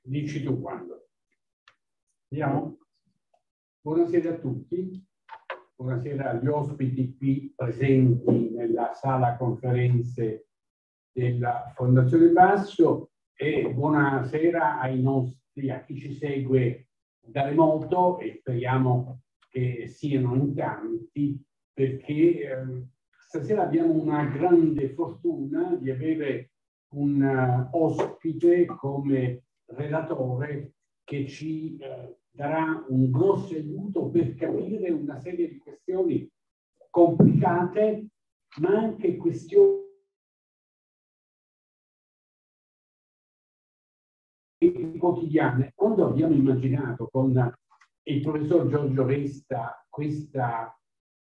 Dici tu quando. Andiamo? Buonasera a tutti, buonasera agli ospiti qui presenti nella sala conferenze della Fondazione Basso e buonasera ai nostri, a chi ci segue da remoto e speriamo che siano in tanti perché eh, stasera abbiamo una grande fortuna di avere un uh, ospite come relatore che ci uh, darà un grosso aiuto per capire una serie di questioni complicate, ma anche questioni quotidiane. Quando abbiamo immaginato con il professor Giorgio Resta questa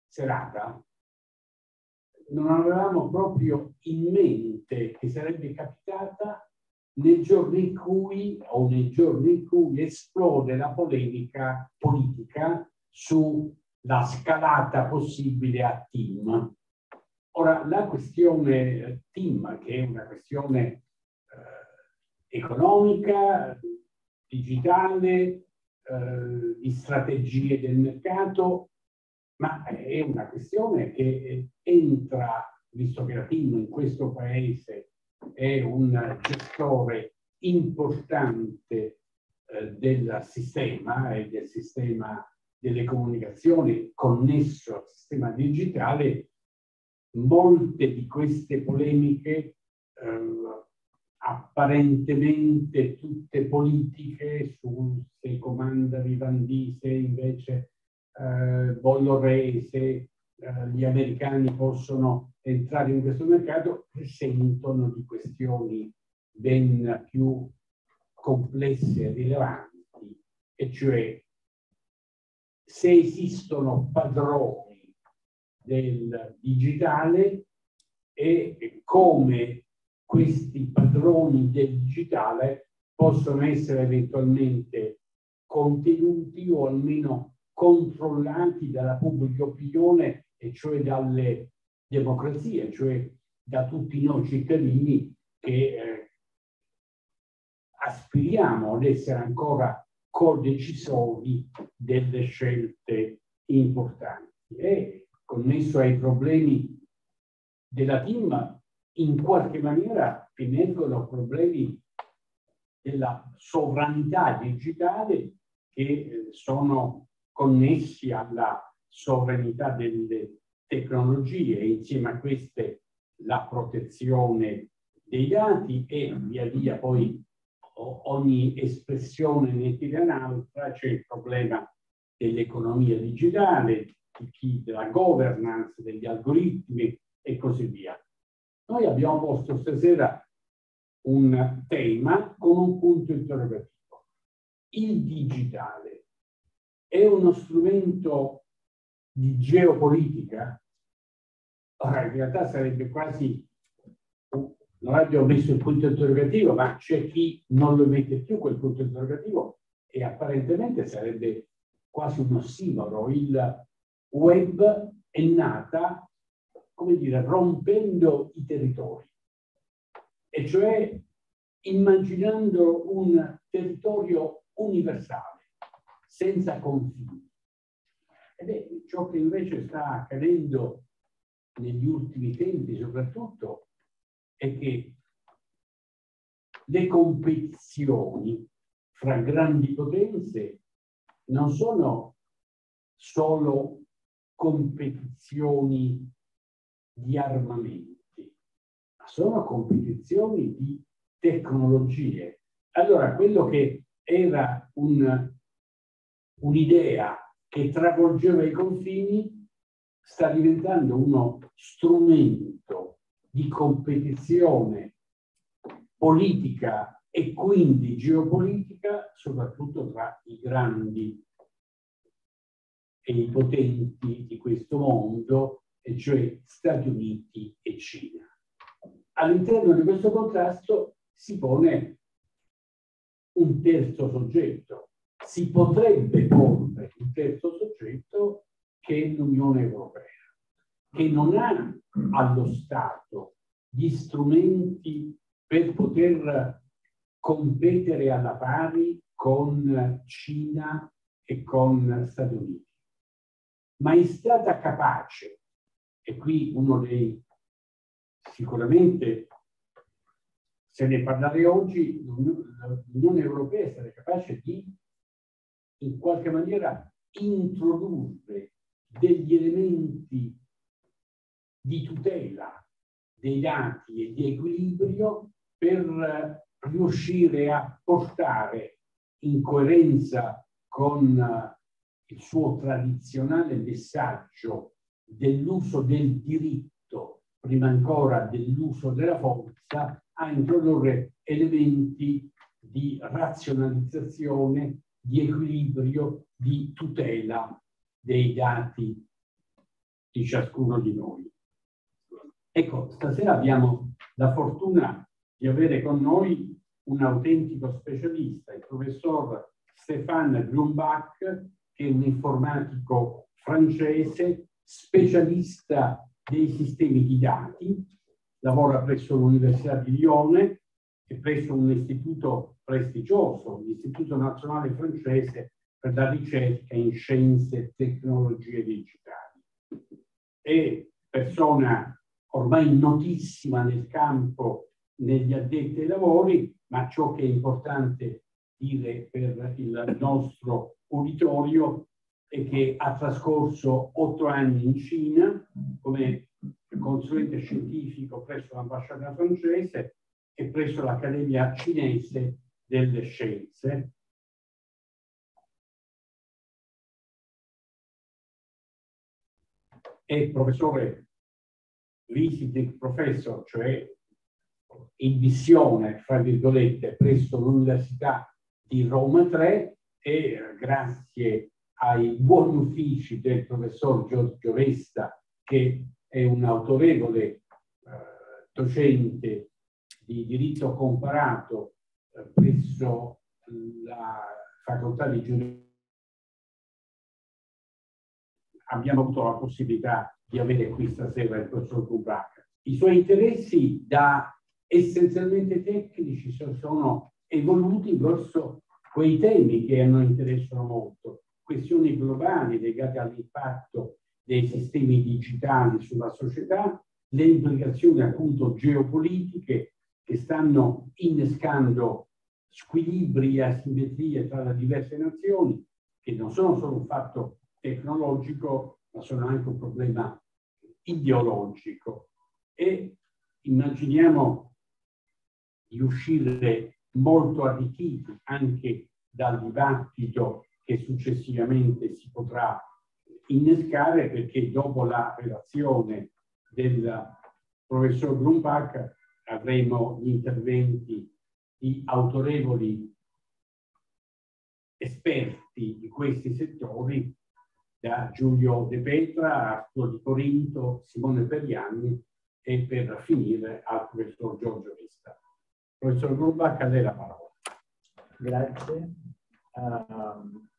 serata, non avevamo proprio in mente che sarebbe capitata nei giorni in cui o nei giorni in cui esplode la polemica politica sulla scalata possibile a team. Ora, la questione team, che è una questione eh, economica, digitale, eh, di strategie del mercato, ma è una questione che entra, visto che la team in questo paese è un gestore importante eh, del sistema e del sistema delle comunicazioni connesso al sistema digitale, molte di queste polemiche eh, apparentemente tutte politiche su se comanda Vivendi, se invece eh, Bollorese, eh, gli americani possono entrare in questo mercato, sentono di questioni ben più complesse e rilevanti, e cioè se esistono padroni del digitale e come questi padroni del digitale possono essere eventualmente contenuti o almeno controllati dalla pubblica opinione e cioè dalle democrazie, cioè da tutti noi cittadini che eh, aspiriamo ad essere ancora co-decisori delle scelte importanti. E connesso ai problemi della team, in qualche maniera emergono problemi della sovranità digitale che eh, sono connessi alla sovranità delle tecnologie. E insieme a queste la protezione dei dati e via via. Poi ogni espressione ne tira un'altra, c'è il problema dell'economia digitale, della governance, degli algoritmi e così via. Noi abbiamo posto stasera un tema con un punto interrogativo. Il digitale è uno strumento di geopolitica? Ora, in realtà sarebbe quasi, non abbiamo messo il punto interrogativo, ma c'è chi non lo mette più quel punto interrogativo e apparentemente sarebbe quasi un ossimoro. Il web è nata, come dire, rompendo i territori, e cioè immaginando un territorio universale, senza confini. Ed è ciò che invece sta accadendo negli ultimi tempi soprattutto è che le competizioni fra grandi potenze non sono solo competizioni di armamenti, ma sono competizioni di tecnologie. Allora, quello che era un, un'idea che travolgeva i confini sta diventando uno strumento di competizione politica e quindi geopolitica, soprattutto tra i grandi e i potenti di questo mondo, e cioè Stati Uniti e Cina. All'interno di questo contrasto si pone un terzo soggetto, si potrebbe porre un terzo soggetto che è l'Unione Europea, che non ha allo Stato gli strumenti per poter competere alla pari con Cina e con Stati Uniti, ma è stata capace, e qui uno dei sicuramente se ne parlare oggi, l'Unione Europea è stata capace di in qualche maniera introdurre degli elementi di tutela dei dati e di equilibrio per riuscire a portare in coerenza con il suo tradizionale messaggio dell'uso del diritto, prima ancora dell'uso della forza, a introdurre elementi di razionalizzazione, di equilibrio, di tutela dei dati di ciascuno di noi. Ecco, stasera abbiamo la fortuna di avere con noi un autentico specialista, il professor Stéphane Grumbach, che è un informatico francese, specialista dei sistemi di dati, lavora presso l'Università di Lione e presso un istituto prestigioso, l'Istituto Nazionale Francese per la ricerca in scienze e tecnologie digitali. È persona ormai notissima nel campo negli addetti ai lavori, ma ciò che è importante dire per il nostro uditorio è che ha trascorso otto anni in Cina come consulente scientifico presso l'ambasciata francese e presso l'Accademia cinese delle scienze. È professore visiting professor, cioè in missione, fra virgolette, presso l'Università di Roma 3 e grazie ai buoni uffici del professor Giorgio Vesta, che è un autorevole eh, docente di diritto comparato eh, presso la facoltà di giurisprudenza. Abbiamo avuto la possibilità di avere qui stasera il professor Kubraka. I suoi interessi da essenzialmente tecnici sono evoluti verso quei temi che a noi interessano molto, questioni globali legate all'impatto dei sistemi digitali sulla società, le implicazioni appunto geopolitiche che stanno innescando squilibri e asimmetrie tra le diverse nazioni, che non sono solo un fatto tecnologico, ma sono anche un problema ideologico. E immaginiamo di uscire molto arricchiti anche dal dibattito che successivamente si potrà innescare perché dopo la relazione del professor Grumbach avremo gli interventi di autorevoli esperti di questi settori da Giulio De Petra, Arturo Di Corinto, Simone Periani e per finire al professor Giorgio Vista. Professor Grumbach, a lei la parola. Grazie. Um,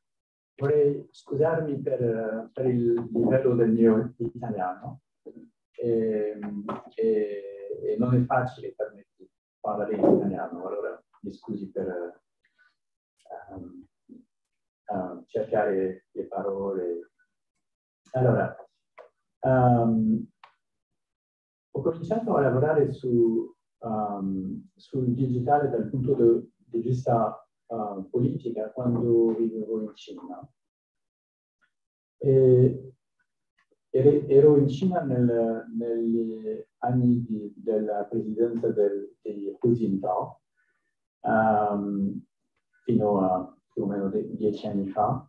vorrei scusarmi per, per, il livello del mio italiano. E, e, e non è facile per me parlare in italiano, allora mi scusi per um, uh, cercare le parole. Allora, um, ho cominciato a lavorare su, um, sul digitale dal punto di vista uh, politica quando vivevo in Cina. E ero in Cina nel, negli anni di, della presidenza del, di Hu Jintao, um, fino a più o meno dieci anni fa.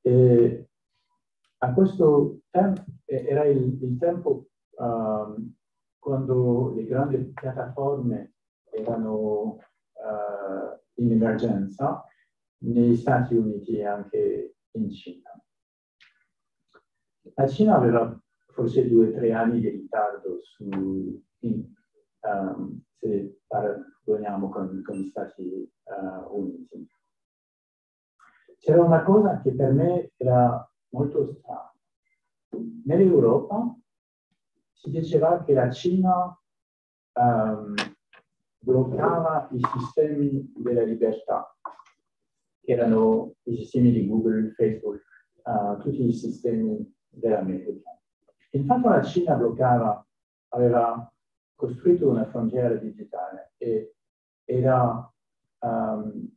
E a questo tempo era il, il tempo um, quando le grandi piattaforme erano uh, in emergenza negli Stati Uniti e anche in Cina. La Cina aveva forse due o tre anni di ritardo su, in, um, se paragoniamo con, con, gli Stati uh, Uniti. c'era una cosa che per me era molto strana. Nell'Europa si diceva che la Cina um, bloccava i sistemi della libertà, che erano i sistemi di Google, Facebook, uh, tutti i sistemi dell'America. Infatti la Cina bloccava, aveva costruito una frontiera digitale e era um,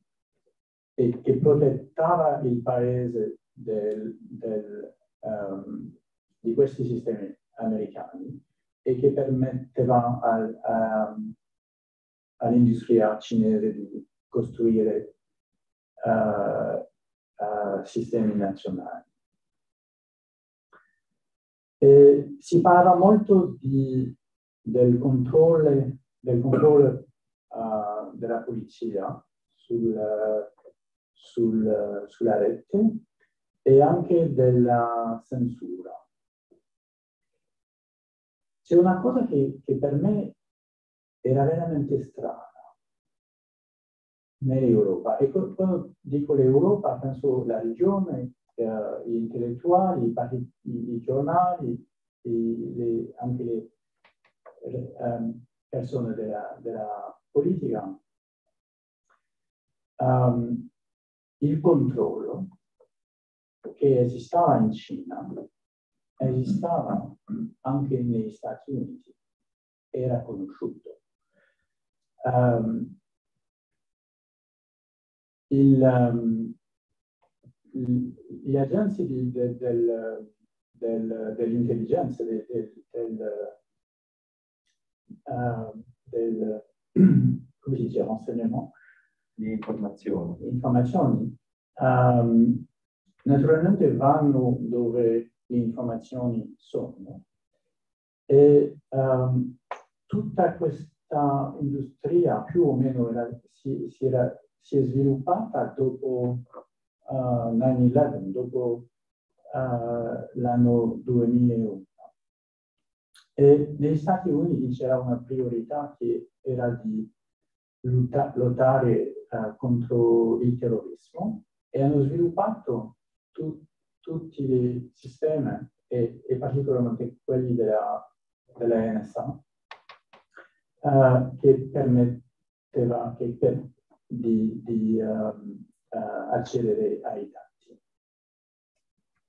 e, che protettava il paese del, del, um, di questi sistemi americani e che permetteva al, um, all'industria cinese di costruire uh, uh, sistemi nazionali. E si parla molto di, del controllo, del controllo uh, della polizia sul, sul, sulla rete e anche della censura. C'è una cosa che, che per me era veramente strana nell'Europa. E quando dico l'Europa penso alla regione, eh, gli intellettuali, i, partiti, i, giornali, i, le, anche le um, persone della, della politica. Um, il controllo che esistava in Cina esistava anche negli Stati Uniti, era conosciuto. Um, il, um, gli agenzi di, de, del, del, dell'intelligenza, del, del, uh, del come si dice, renseignement, di informazioni. informazioni um, naturalmente vanno dove le informazioni sono e um, tutta questa industria più o meno era, si, si, era, si, è sviluppata dopo uh, 9-11, dopo uh, l'anno 2001. E negli Stati Uniti c'era una priorità che era di lottare uh, contro il terrorismo e hanno sviluppato tu, tutti i sistemi e, e, particolarmente quelli della, della NSA uh, che permetteva che per, di, di um, uh, accedere ai dati.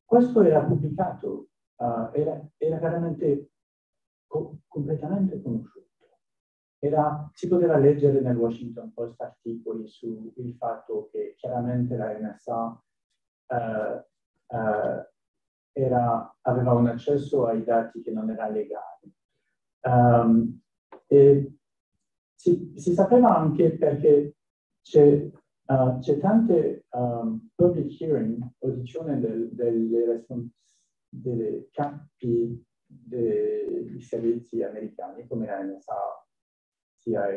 Questo era pubblicato, era, era veramente co- completamente conosciuto. Era, si poteva leggere nel Washington Post articoli sul fatto che chiaramente la NSA eh, eh, era, aveva un accesso ai dati che non era legale. Um, e si, si, sapeva anche perché c'è, uh, c'è tante um, public hearing, audizioni del, delle, delle capi dei servizi americani come la NSA CIA,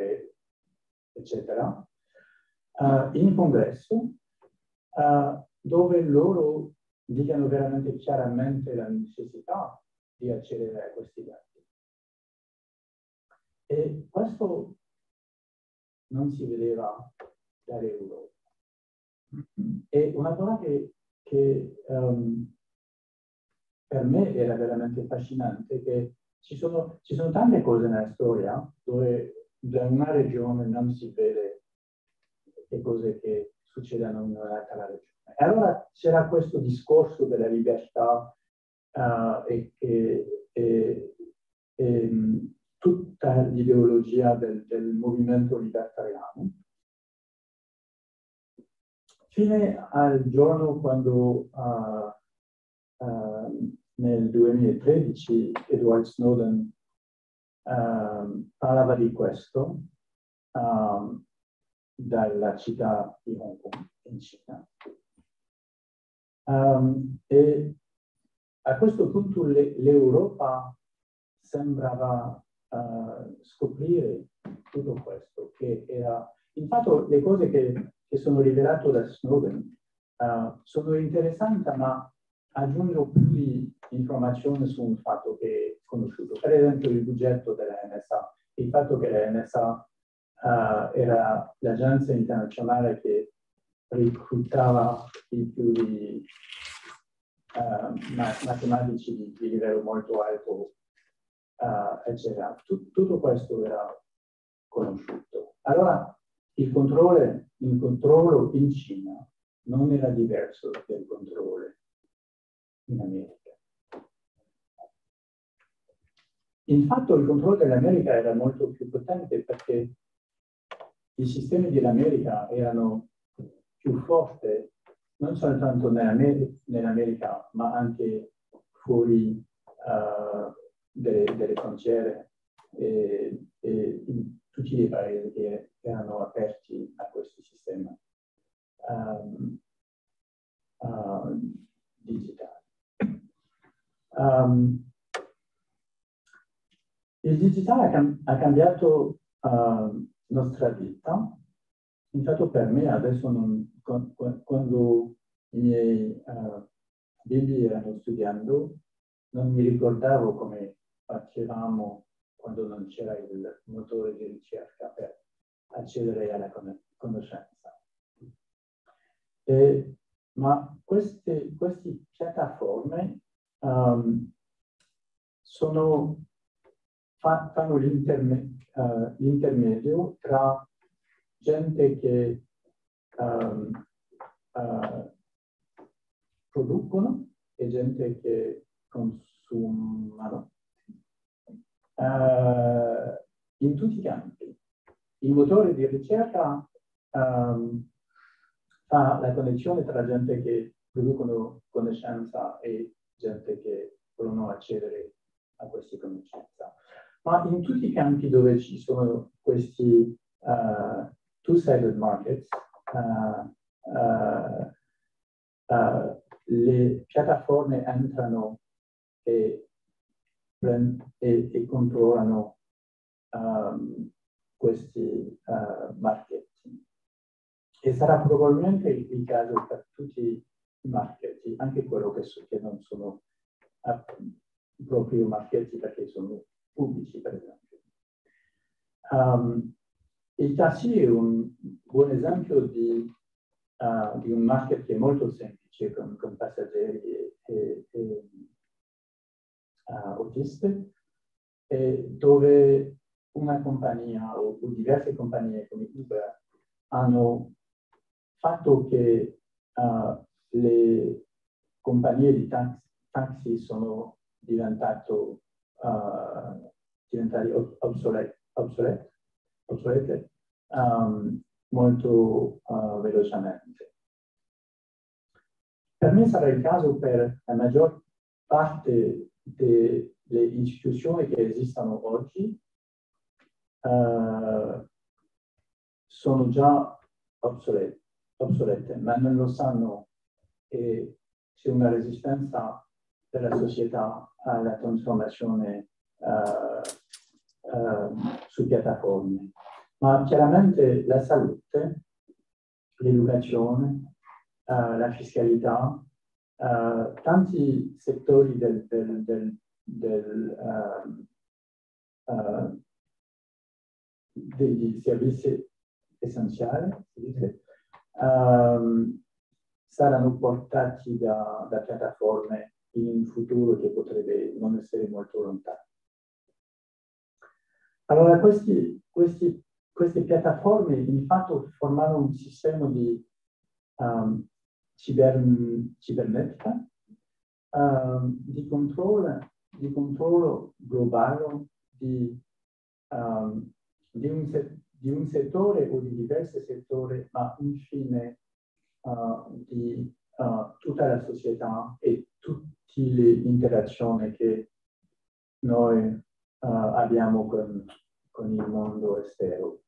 eccetera, uh, in congresso, uh, dove loro dicono veramente chiaramente la necessità di accedere a questi dati. E questo non si vedeva dall'Europa. E una cosa che, che um, per me era veramente affascinante è che ci sono, ci sono tante cose nella storia dove da una regione non si vede le cose che succedono in un'altra regione. E allora c'era questo discorso della libertà uh, e, e, e, e, tutta l'ideologia del, del movimento libertariano fino al giorno quando uh, uh, nel 2013 Edward Snowden uh, parlava di questo dalla città di Hong Kong in Cina. Um, e a questo punto le, l'Europa sembrava uh, scoprire tutto questo, che era... Infatti le cose che, che sono rivelate da Snowden uh, sono interessanti, ma aggiungo più di informazioni su un fatto che è conosciuto. Per esempio il budgetto della NSA, il fatto che la NSA uh, era l'agenzia internazionale che reclutava i più di uh, matematici di, di, livello molto alto, uh, eccetera. Tut, tutto questo era conosciuto. Allora, il controllo, il controllo in Cina non era diverso dal controllo in America. Infatti il controllo dell'America era molto più potente perché i sistemi dell'America erano più forti non soltanto nell'America, ma anche fuori uh, delle, delle, frontiere e, e, in tutti i paesi che erano aperti a questo sistema um, uh, digitale. Um, il digitale ha, cam ha cambiato uh, nostra vita. Intanto per me adesso non, quando i miei uh, bimbi erano studiando, non mi ricordavo come facevamo quando non c'era il motore di ricerca per accedere alla conoscenza. E, ma queste, queste piattaforme um, sono fanno uh, l'intermedio tra gente che um, uh, producono e gente che consumano uh, in tutti i campi. Il motore di ricerca um, fa la connessione tra gente che producono conoscenza e gente che vogliono accedere a queste conoscenze ma in tutti i campi dove ci sono questi uh, two-sided markets, uh, uh, le piattaforme entrano e, e, e controllano um, questi marketing. E sarà probabilmente il caso per tutti i marketing, anche quello che, so, che non sono proprio marketing perché sono pubblici, per esempio. Um, il taxi è un buon esempio di, uh, di, un market che è molto semplice con, con passeggeri e, e, e uh, autisti, e dove una compagnia o, o, diverse compagnie come Uber hanno fatto che uh, le compagnie di taxi, taxi sono diventate uh, obsolete, obsolete, obsolete um, molto uh, velocemente. Per me sarà il caso per la maggior parte delle istituzioni che esistono oggi uh, sono già obsolete, obsolete, ma non lo sanno e c'è una resistenza della società alla trasformazione uh, uh, su piattaforme. Ma chiaramente la salute, l'educazione, la fiscalità, tanti settori del, del, del, del degli servizi essenziali um, saranno portati da, da piattaforme in un futuro che potrebbe non essere molto lontano. Allora, questi, questi, queste piattaforme di fatto formano un sistema di um, ciber, cibernetica, um, di, controllo, di, controllo, globale di, um, di, un, di, un, settore o di diversi settori, ma infine uh, di uh, tutta la società e tutte le interazioni che noi uh, abbiamo con, con, il mondo esterno.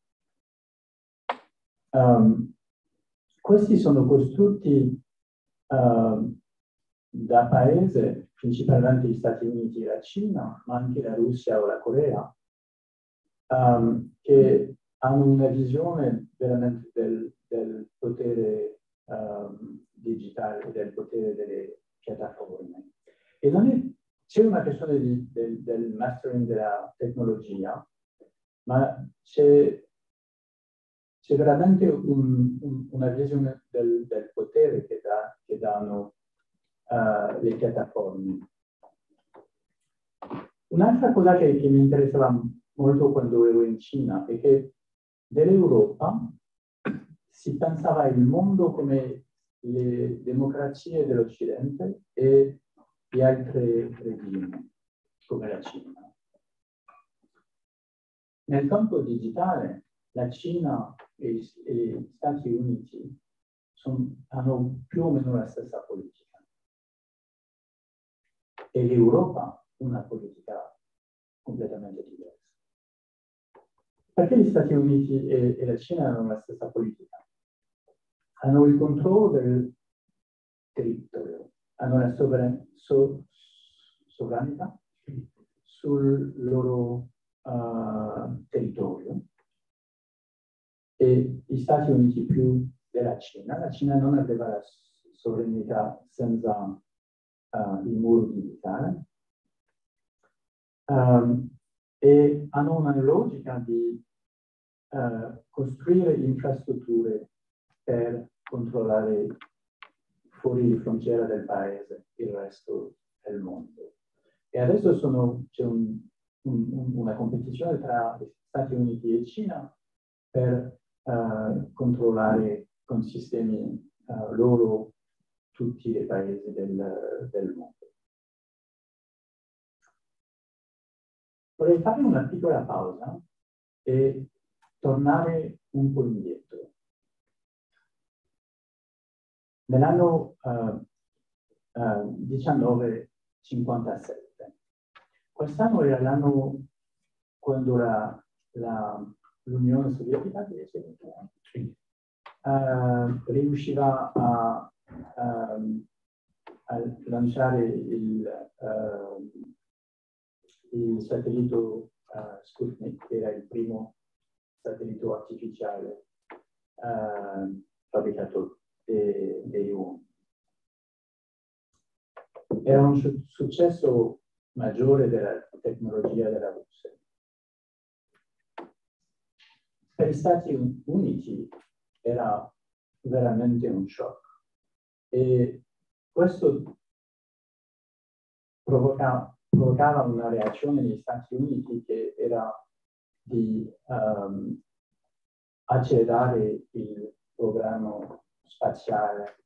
Um, questi sono costrutti uh, da paesi, principalmente gli Stati Uniti e la Cina, ma anche la Russia o la Corea, um, che hanno una visione veramente del, del potere um, digitale, del potere delle piattaforme. E non è, c'è una questione di, del, del mastering della tecnologia, ma c'è, c'è veramente un, un, una visione del, del potere che, da, che danno uh, le piattaforme. Un'altra cosa che, che, mi interessava molto quando ero in Cina è che dell'Europa si pensava il mondo come le democrazie dell'Occidente e di altri regimi, come la Cina. Nel campo digitale, la Cina e gli Stati Uniti sono, hanno più o meno la stessa politica. E l'Europa una politica completamente diversa. Perché gli Stati Uniti e, e la Cina hanno la stessa politica? Hanno il controllo del territorio, hanno la sovran- so- sovranità sul loro uh, territorio e gli Stati Uniti più della Cina. La Cina non aveva la sovranità senza uh, il muro digitale um, e hanno una logica di uh, costruire infrastrutture per controllare fuori di frontiera del paese il resto del mondo. E adesso sono, c'è un, un, una competizione tra Stati Uniti e Cina per uh, controllare con sistemi uh, loro tutti i paesi del, del mondo. Vorrei fare una piccola pausa e tornare un po' indietro. Nell'anno uh, uh, 1957, quest'anno era l'anno quando la, la, l'Unione Sovietica uh, riusciva a, um, a lanciare il, uh, il satellite uh, Sputnik, che era il primo satellite artificiale fabbricato dei uomini. Era un su- successo maggiore della tecnologia della Russia. Per gli Stati Uniti era veramente un shock e questo provoca, provocava una reazione negli Stati Uniti che era di um, accelerare il programma spaziale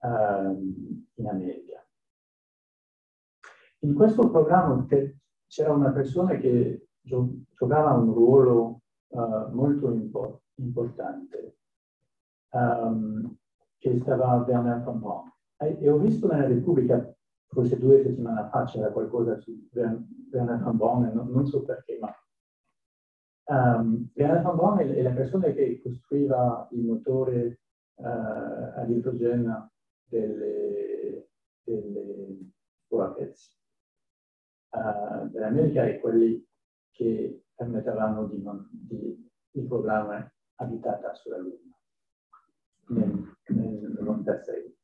um, in America. In questo programma c'era una persona che gio- giocava un ruolo uh, molto impo- importante, um, che stava Bernard von Braun. E, e ho visto nella Repubblica forse due settimane fa c'era qualcosa su Bernard Braun, non, non so perché, ma um, Bernard von Braun è, la persona che costruiva il motore uh, all'idrogeno delle, delle rockets uh, dell'America e quelli che permettevano di, di, il programma abitata sulla Luna nel, nel 96.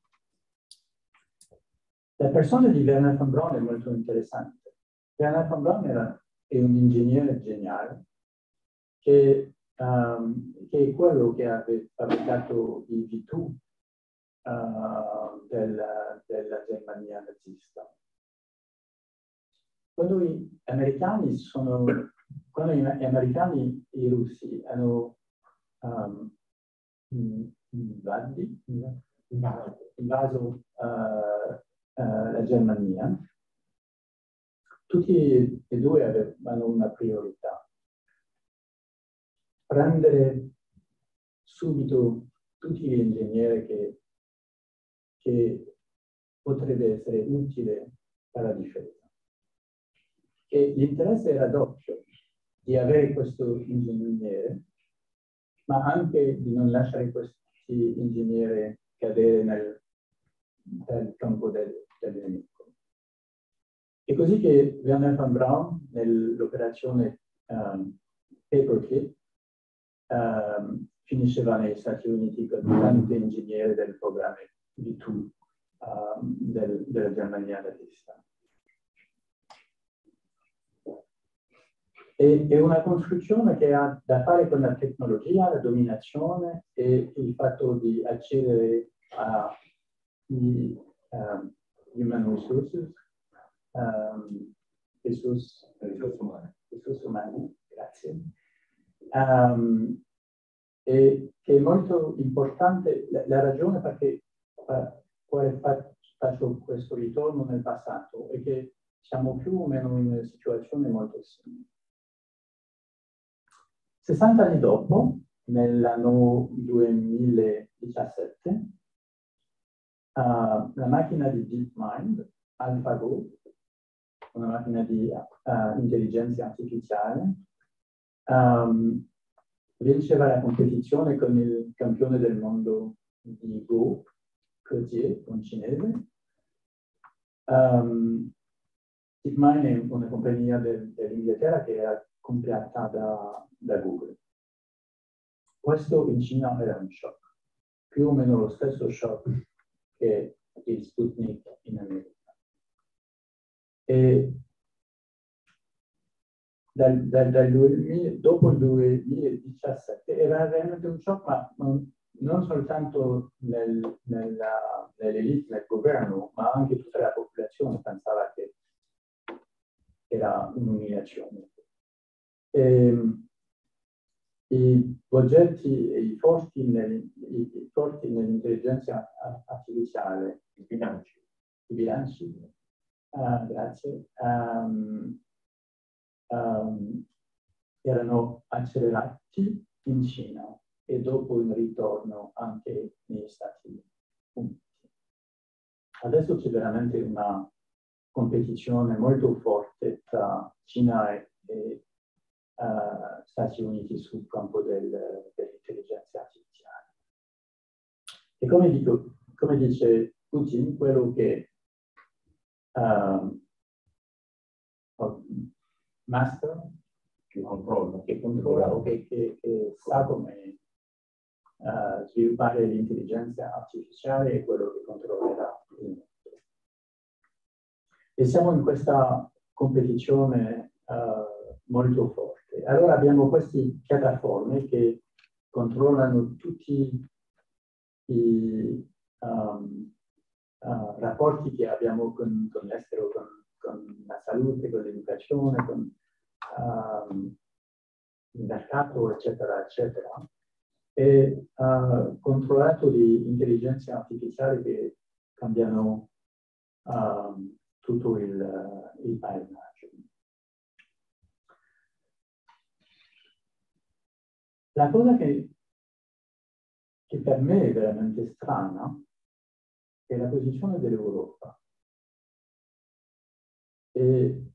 La persona di Werner von Braun è molto interessante. Werner von Braun era, è un ingegnere geniale che, um, che è quello che ha fabbricato il V2 uh, della, della Germania nazista. Quando gli americani sono, quando gli americani e i russi hanno um, invadi, invaso uh, uh, la Germania, tutti e due avevano una priorità. Prendere subito tutti gli ingegneri che, che potrebbe essere utile per la difesa. E l'interesse era doppio, di avere questo ingegnere, ma anche di non lasciare questi ingegneri cadere nel, nel campo del, del nemico. È così che Werner von Braun, nell'operazione um, Paperclip, um, finisceva negli Stati Uniti con tanti ingegneri del programma V2 um, del, della Germania nazista. È, è, una costruzione che ha da fare con la tecnologia, la dominazione e il fatto di accedere ai um, human resources, um, risorse, risorse umane, risorse umane grazie, um, e che è molto importante la, la ragione perché per quale faccio questo ritorno nel passato è che siamo più o meno in una situazione molto simile. 60 anni dopo, nell'anno 2017, uh, la macchina di DeepMind, AlphaGo, una macchina di uh, intelligenza artificiale, um, vinceva la competizione con il campione del mondo di Go, Cotier, un cinese. Um, DeepMind è una compagnia del, dell'Inghilterra che era comprata da, da Google. Questo in Cina era un shock, più o meno lo stesso shock che il Sputnik in America. E dal, dal, dal 2000, dopo il 2017 era veramente un shock, ma non, non soltanto nel, nell'elite, nel governo, ma anche tutta la popolazione pensava che era un'umiliazione. E, I progetti e i forti, nell'intelligenza artificiale, i bilanci, i bilanci. Uh, grazie, um, um, erano accelerati in Cina e dopo il ritorno anche negli Stati Uniti. Adesso c'è veramente una competizione molto forte tra Cina e, e uh, Stati Uniti sul campo del, dell'intelligenza artificiale. E come, dico, come dice Putin, quello che um, master che controlla, che controlla o che, che, che sa come uh, sviluppare l'intelligenza artificiale è quello che controllerà il mondo. E siamo in questa competizione uh, molto forte. Allora abbiamo queste piattaforme che controllano tutti i um, uh, rapporti che abbiamo con, con l'estero, con, con, la salute, con l'educazione, con um, il mercato, eccetera, eccetera, e uh, controllato di intelligenza artificiale che cambiano um, tutto il, il paesaggio. La cosa che, che per me è veramente strana è la posizione dell'Europa. E,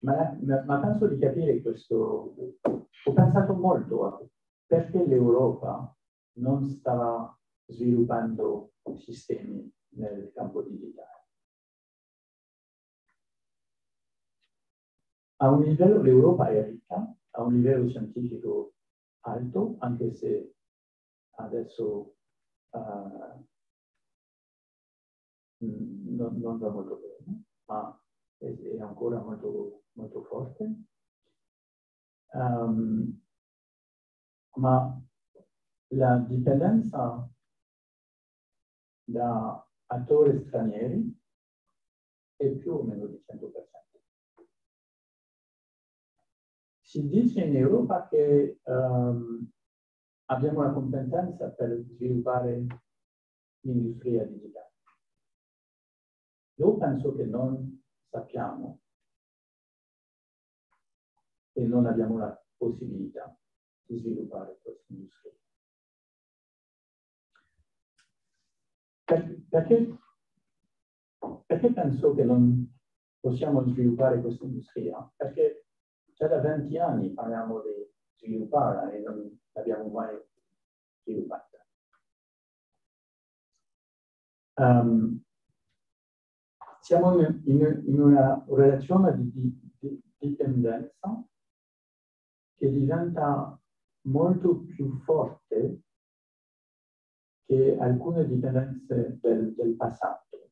ma, ma, penso di capire questo, ho pensato molto a perché l'Europa non stava sviluppando sistemi nel campo digitale. A un livello l'Europa è ricca, a un livello scientifico alto, anche se adesso uh, non, non va molto bene, ma è, è ancora molto, molto forte. Um, ma la dipendenza da attori stranieri è più o meno di 100%. Si dice in Europa che um, abbiamo la competenza per sviluppare l'industria digitale. Io penso che non sappiamo e non abbiamo la possibilità di sviluppare questa industria. Per, perché, perché penso che non possiamo sviluppare questa industria? Perché già da 20 anni parliamo di svilupparla e non l'abbiamo mai sviluppata. Um, siamo in, in, in una relazione di, di, di, dipendenza che diventa molto più forte che alcune dipendenze del, del passato.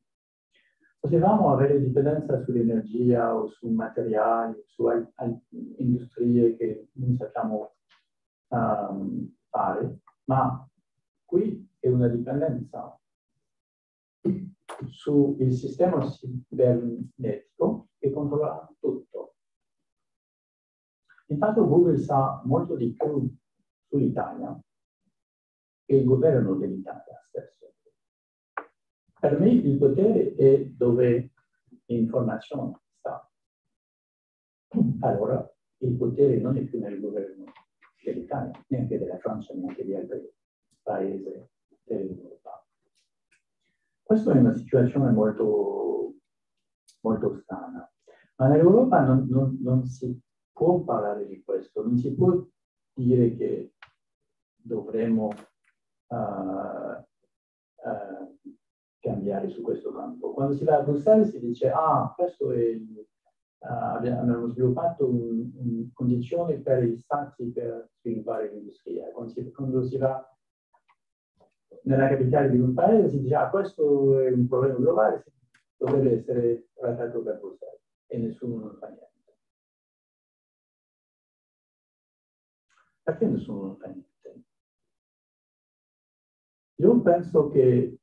Potevamo avere dipendenza sull'energia o su materiali, su industrie che non sappiamo um, fare, ma qui è una dipendenza sul sistema cibernetico che controlla tutto. Infatti Google sa molto di più sull'Italia che il governo dell'Italia stesso. Per me il potere è dove l'informazione sta. Allora il potere non è più nel governo dell'Italia, neanche della Francia, neanche di altri paesi dell'Europa. Questa è una situazione molto, molto strana, ma nell'Europa non, non, non si può parlare di questo, non si può dire che dovremmo uh, uh, cambiare su questo campo. Quando si va a Bruxelles si dice, ah, questo è, uh, abbiamo sviluppato un, un, condizioni per gli stati per sviluppare l'industria. Quando si, quando si va nella capitale di un paese si dice, ah, questo è un problema globale, dovrebbe essere trattato per Bruxelles e nessuno non fa niente. Perché nessuno non fa niente? Io penso che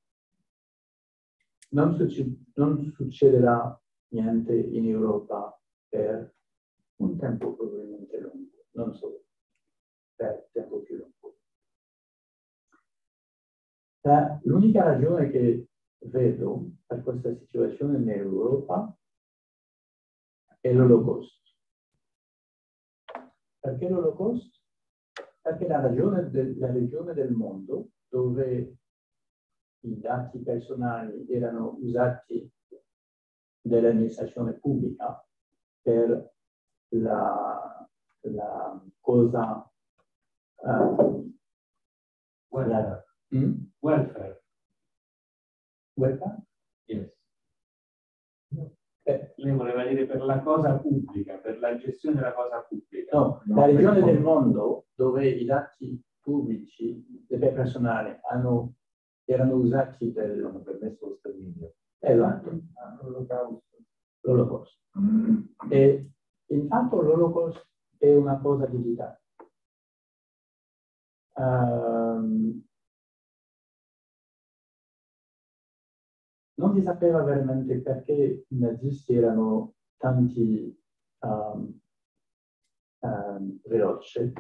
non, succe non succederà niente in Europa per un tempo probabilmente lungo, non solo, per tempo più lungo. L'unica ragione che vedo per questa situazione in Europa è l'Olocausto. Perché l'Olocausto? Perché la, ragione de la regione del mondo dove i dati personali erano usati dall'amministrazione pubblica per la, la cosa uh, welfare. Mm? welfare. Welfare? Yes. Eh. Lei voleva dire per la cosa pubblica, per la gestione della cosa pubblica. No, no la regione del mondo dove i dati pubblici del personale hanno erano usati per... Hanno permesso lo sterminio. Esatto. L'olocausto. L'olocausto. E intanto l'olocausto è una cosa digitale. Um, non si sapeva veramente perché i nazisti erano tanti um, um, veloci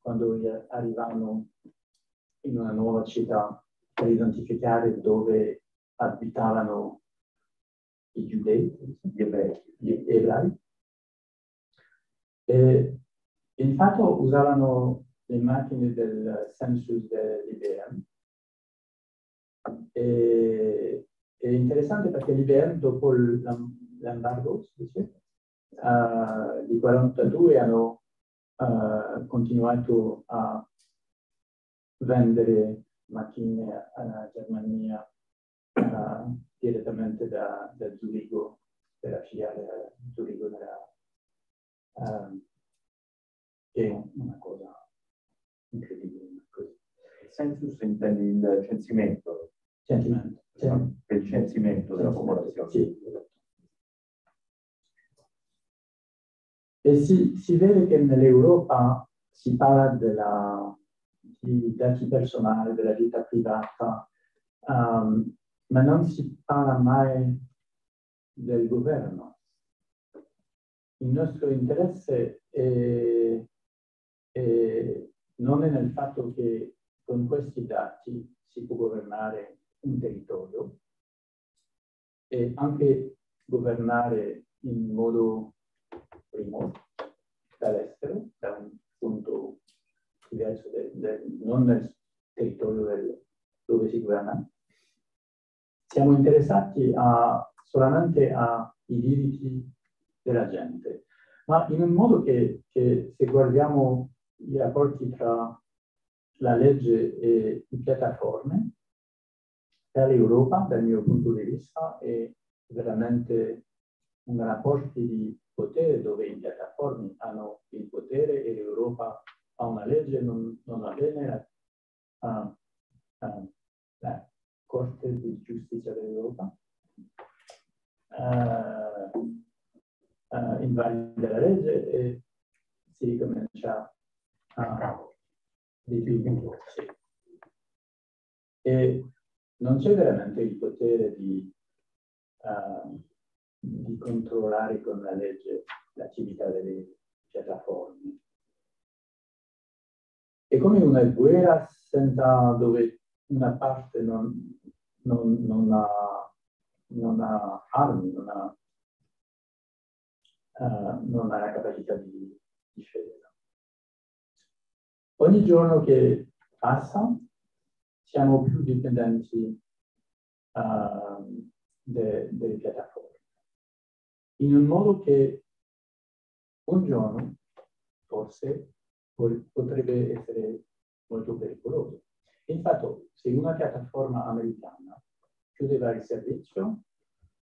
quando arrivavano in una nuova città per identificare dove abitavano i giudei, gli ebrei. Gli ebrei. E infatti usavano le macchine del census dell'IBM. E, è interessante perché l'IBM dopo l'embargo uh, di 42 hanno uh, continuato a vendere macchine alla Germania uh, direttamente da, da Zurigo per affiliare a Zurigo della, uh, è una cosa incredibile. Il census intende il censimento? Censimento. Cen- il censimento della popolazione. Sì, E si, si vede che nell'Europa si parla della di dati personali, della vita privata, um, ma non si parla mai del governo. Il nostro interesse è, è, non è nel fatto che con questi dati si può governare un territorio e anche governare in modo remoto dall'estero, da un punto diverso del, del, non nel territorio del, dove si governa. Siamo interessati a, solamente ai diritti della gente, ma in un modo che, che se guardiamo i rapporti tra la legge e le piattaforme, per l'Europa, dal mio punto di vista, è veramente un rapporto di potere dove le piattaforme hanno il potere e l'Europa a una legge non, non va bene a, a, la Corte di Giustizia dell'Europa. uh, uh, invalida la legge e si ricomincia a di più. Sì. E non c'è veramente il potere di, uh, di controllare con la legge l'attività delle piattaforme. È come una guerra senza dove una parte non, non, non, ha, non ha, armi, non ha, uh, non ha la capacità di difesa. Ogni giorno che passa siamo più dipendenti uh, de, delle piattaforme. In un modo che un giorno forse potrebbe essere molto pericoloso. Infatti, se una piattaforma americana chiudeva il servizio,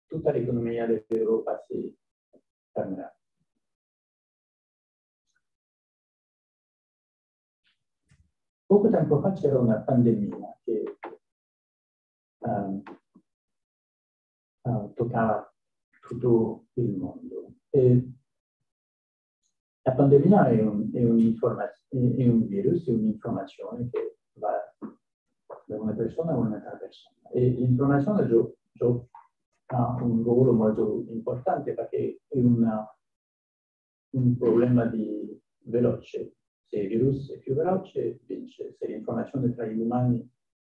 tutta l'economia dell'Europa si fermerà. Poco tempo fa c'era una pandemia che um, uh, toccava tutto il mondo. E la pandemia è un, è, un è un, virus, è un'informazione che va da una persona a un'altra persona. E l'informazione gio, gio, ha un ruolo molto importante perché è una, un problema di veloce. Se il virus è più veloce, vince. Se l'informazione tra gli umani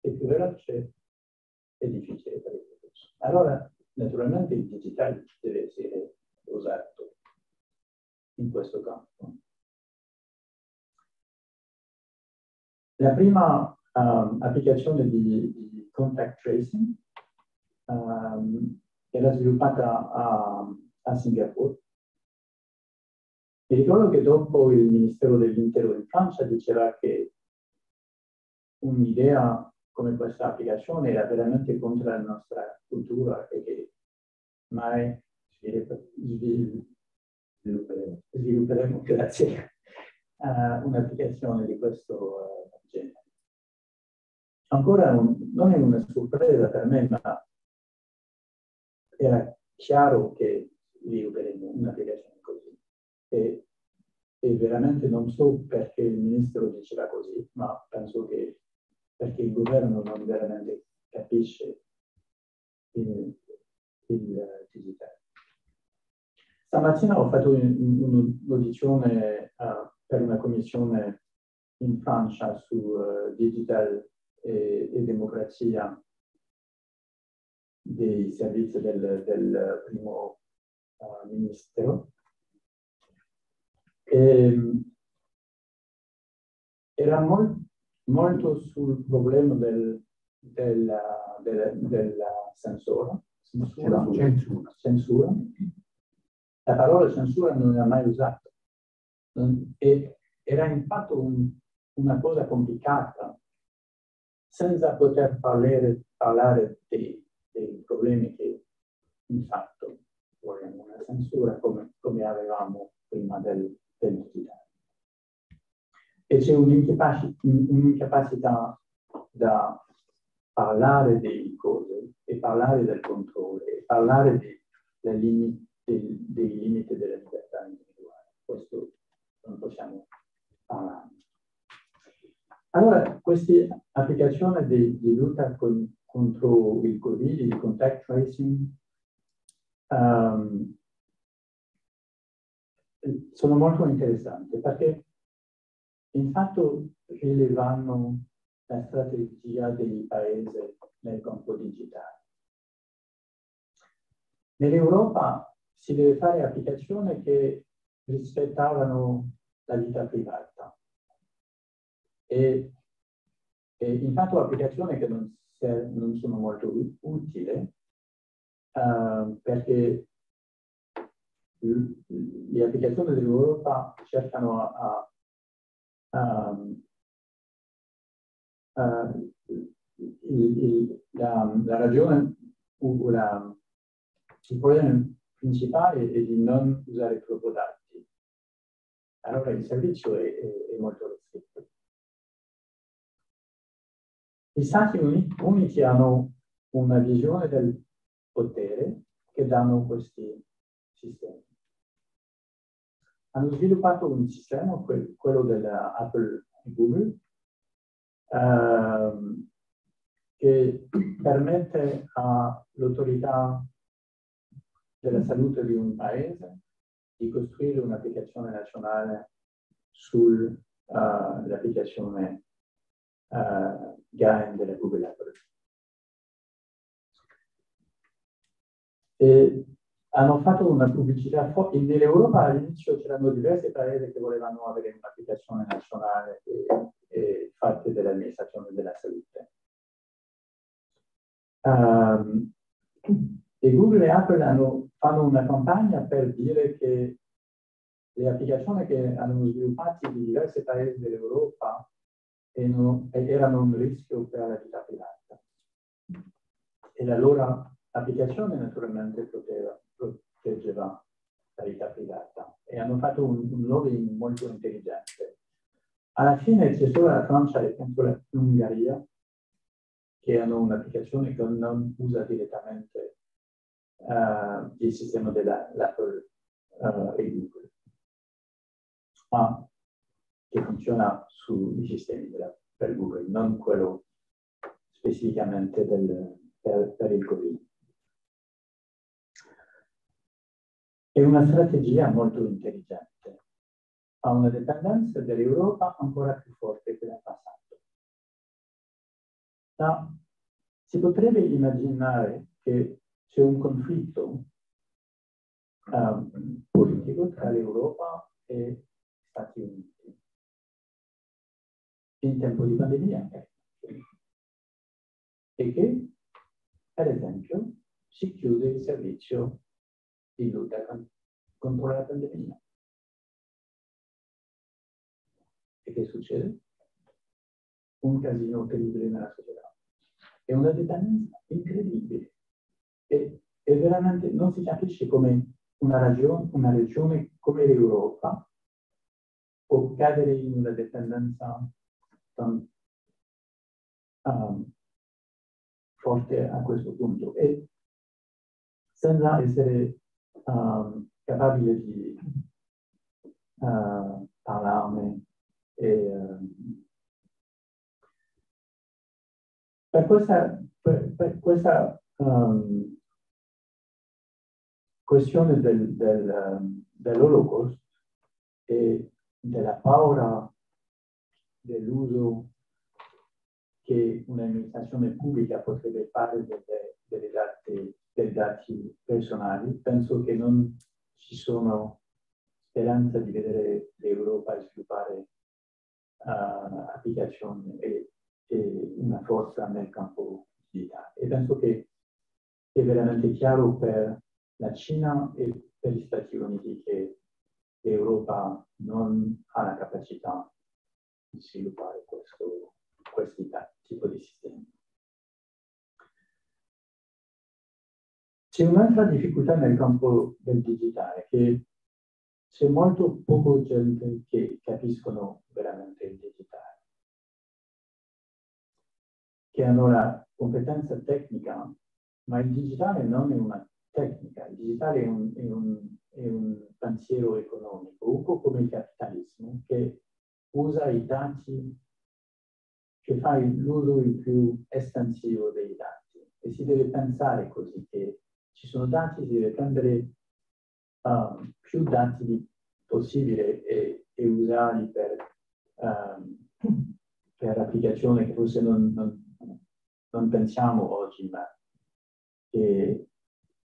è più veloce, è difficile per il virus. Allora, naturalmente il digitale deve essere usato in questo campo. La prima um, applicazione di, di, contact tracing um, era sviluppata a, a Singapore. Mi ricordo che dopo il Ministero dell'Intero in Francia diceva che un'idea come questa applicazione era veramente contro la nostra cultura e che mai svilupperemo, svilupperemo grazie a un'applicazione di questo uh, genere. Ancora un, non è una sorpresa per me, ma era chiaro che svilupperemo un'applicazione così. E, e veramente non so perché il ministro diceva così, ma penso che perché il governo non veramente capisce il, il digitale. Stamattina ho fatto un'audizione uh, per una commissione in Francia su uh, digital e, e, democrazia dei servizi del, del primo uh, ministero. E, era mol, molto sul problema del, del, del, del censura, censura, censura. censura la parola censura non l'ha mai usata. E era infatti un, una cosa complicata, senza poter parlare, parlare dei, dei, problemi che in fatto vogliamo una censura come, come avevamo prima del, del. E c'è un'incapacità da parlare delle cose e parlare del controllo e parlare dei limiti dei, dei limiti della libertà individuale. Questo non possiamo parlare. Allora, queste applicazioni di, di lotta con, contro il Covid, il contact tracing, um, sono molto interessanti perché infatti rilevano la strategia dei paesi nel campo digitale. Nell'Europa si deve fare applicazioni che rispettavano la vita privata. E, e infatti applicazioni che non, non sono molto utili uh, perché le applicazioni dell'Europa cercano a, a, a il, il, la, la, ragione o la, il problema principale è di non usare troppo dati. Allora il servizio è, è, è molto ristretto. Gli Stati Uniti hanno una visione del potere che danno questi sistemi. Hanno sviluppato un sistema, quello dell'Apple e Google, ehm, che permette all'autorità della salute di un paese di costruire un'applicazione nazionale sull'applicazione uh, uh, GAN della Google Apple. E hanno fatto una pubblicità forte. Nell'Europa all'inizio c'erano diversi paesi che volevano avere un'applicazione nazionale e, e fatte dell'amministrazione della salute. Um, e Google e Apple hanno, fanno una campagna per dire che le applicazioni che hanno sviluppato in diversi paesi dell'Europa erano, un rischio per la vita privata. E la loro applicazione naturalmente poteva, proteggeva la vita privata. E hanno fatto un, un lobbying molto intelligente. Alla fine c'è solo la Francia e l'Ungheria che hanno un'applicazione che non usa direttamente uh, il sistema dell'Apple uh, e Google ma che funziona sui sistemi della, per Google, non quello specificamente del, per, per il Covid. È una strategia molto intelligente, ha una dipendenza dell'Europa ancora più forte che nel passato. Ma si potrebbe immaginare che c'è un conflitto um, politico tra l'Europa e Stati Uniti in tempo di pandemia e che, ad esempio, si chiude il servizio di lotta contro la pandemia. E che succede? Un casino terribile nella società. È una dipendenza incredibile. E, e veramente non si capisce come una, ragione, una regione come l'Europa può cadere in una dipendenza um, forte a questo punto. E senza essere um, capabile di uh, parlarne e, um, per questa, per, per questa um, questione del, del, dell'Holocaust e della paura dell'uso che un'amministrazione pubblica potrebbe fare delle, delle dati, dei dati personali, penso che non ci sono speranze di vedere l'Europa sviluppare uh, applicazioni e, e, una forza nel campo digitale. E penso che è veramente chiaro per la Cina e per gli Stati Uniti che l'Europa non ha la capacità di sviluppare questo, questo tipo di sistemi. C'è un'altra difficoltà nel campo del digitale, che c'è molto poco gente che capiscono veramente il digitale, che hanno la competenza tecnica, ma il digitale non è una tecnica, il digitale è un, è un, è un pensiero economico, un po' come il capitalismo, che usa i dati, che fa l'uso il più estensivo dei dati. E si deve pensare così che ci sono dati, si deve prendere um, più dati possibile e, e usarli per, um, per applicazioni che forse non, non, non pensiamo oggi, ma che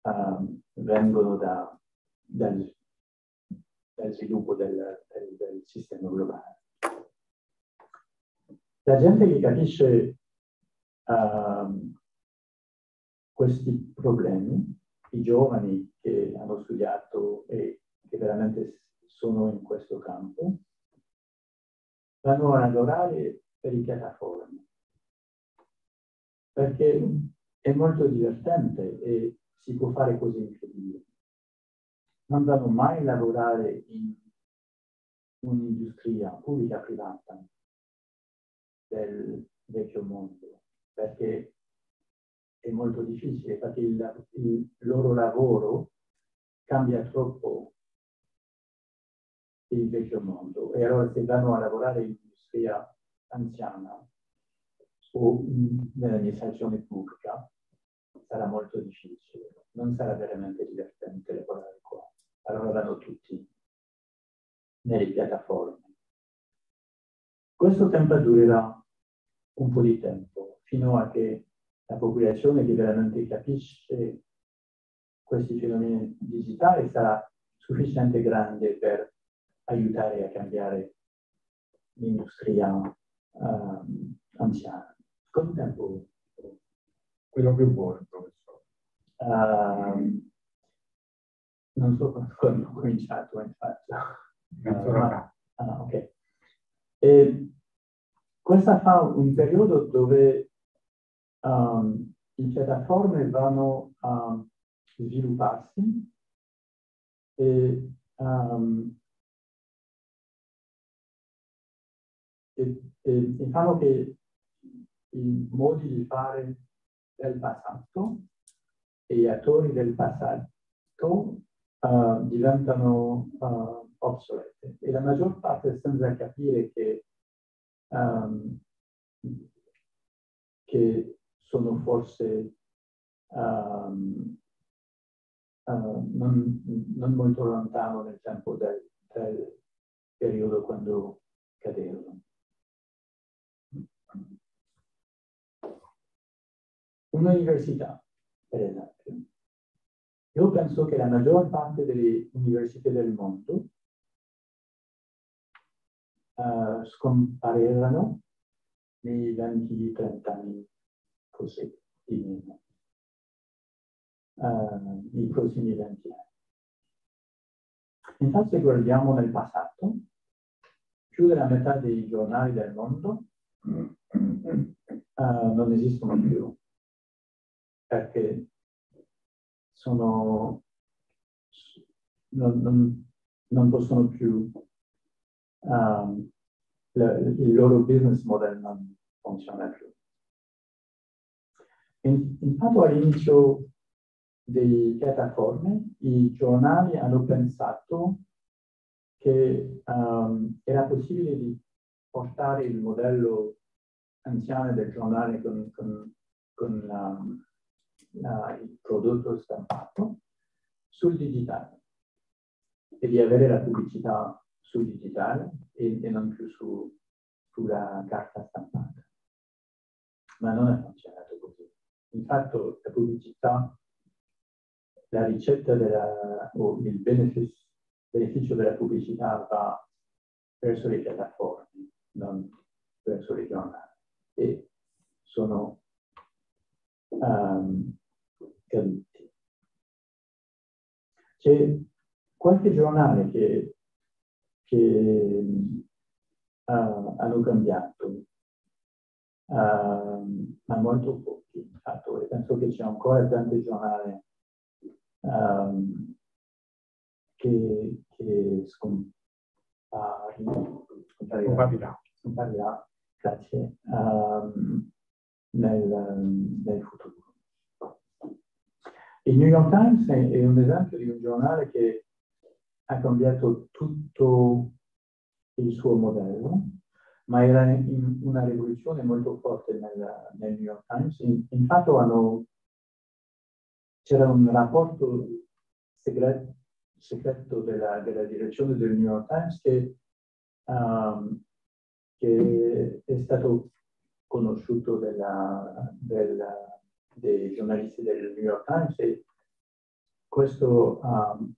um, vengono da, dal, dal, sviluppo del, del, del, sistema globale. La gente che capisce um, questi problemi, i giovani che hanno studiato e che veramente sono in questo campo, vanno a lavorare per le piattaforme, perché è molto divertente e si può fare così incredibile. Non vanno mai lavorare in un'industria pubblica privata del vecchio mondo, perché è molto difficile perché il, il loro lavoro cambia troppo il vecchio mondo e allora se vanno a lavorare in industria anziana o nell'amministrazione pubblica sarà molto difficile, non sarà veramente divertente lavorare qua. Allora vanno tutti nelle piattaforme. Questo tempo durerà un po' di tempo, fino a che la popolazione che veramente capisce questi fenomeni digitali sarà sufficientemente grande per aiutare a cambiare l'industria um, anziana. Quanto tempo? Quello che vuole, professore. Uh, non so quando ho cominciato, infatti. Uh, ah, ok. E questa fa un periodo dove um, le piattaforme vanno a svilupparsi e, um, e, e, e fanno che i modi di fare del passato e gli attori del passato uh, diventano uh, obsolete e la maggior parte senza capire che, um, che sono forse um, uh, non, non, molto lontano nel tempo del, del periodo quando cadevano. Un'università, per esempio. Io penso che la maggior parte delle università del mondo uh, scompariranno nei 20-30 anni così di meno, uh, nei prossimi 20 anni. Infatti se guardiamo nel passato, più della metà dei giornali del mondo uh, non esistono più perché sono, non, non, non possono più, um, le, il loro business model non funziona più. In, infatti all'inizio delle piattaforme i giornali hanno pensato che um, era possibile di portare il modello anziano del giornale con, con, con um, la, il prodotto stampato sul digitale e di avere la pubblicità sul digitale e, e non più su, sulla carta stampata. Ma non è funzionato così. Infatti la pubblicità, la ricetta della, o il beneficio, beneficio della pubblicità va verso le piattaforme, non verso le giornali. E sono um, caduti. C'è qualche giornale che, che uh, hanno cambiato, uh, ma molto pochi, infatti, penso che c'è ancora tanti giornali um, che, che scomparirà, scomparirà grazie, um, nel, nel futuro. Il New York Times è, un esempio di un giornale che ha cambiato tutto il suo modello, ma era in una rivoluzione molto forte nel, nel New York Times. In, infatti hanno, c'era un rapporto segreto, segreto della, della, direzione del New York Times che, um, che è stato conosciuto della, della dei giornalisti del New York Times e questo um,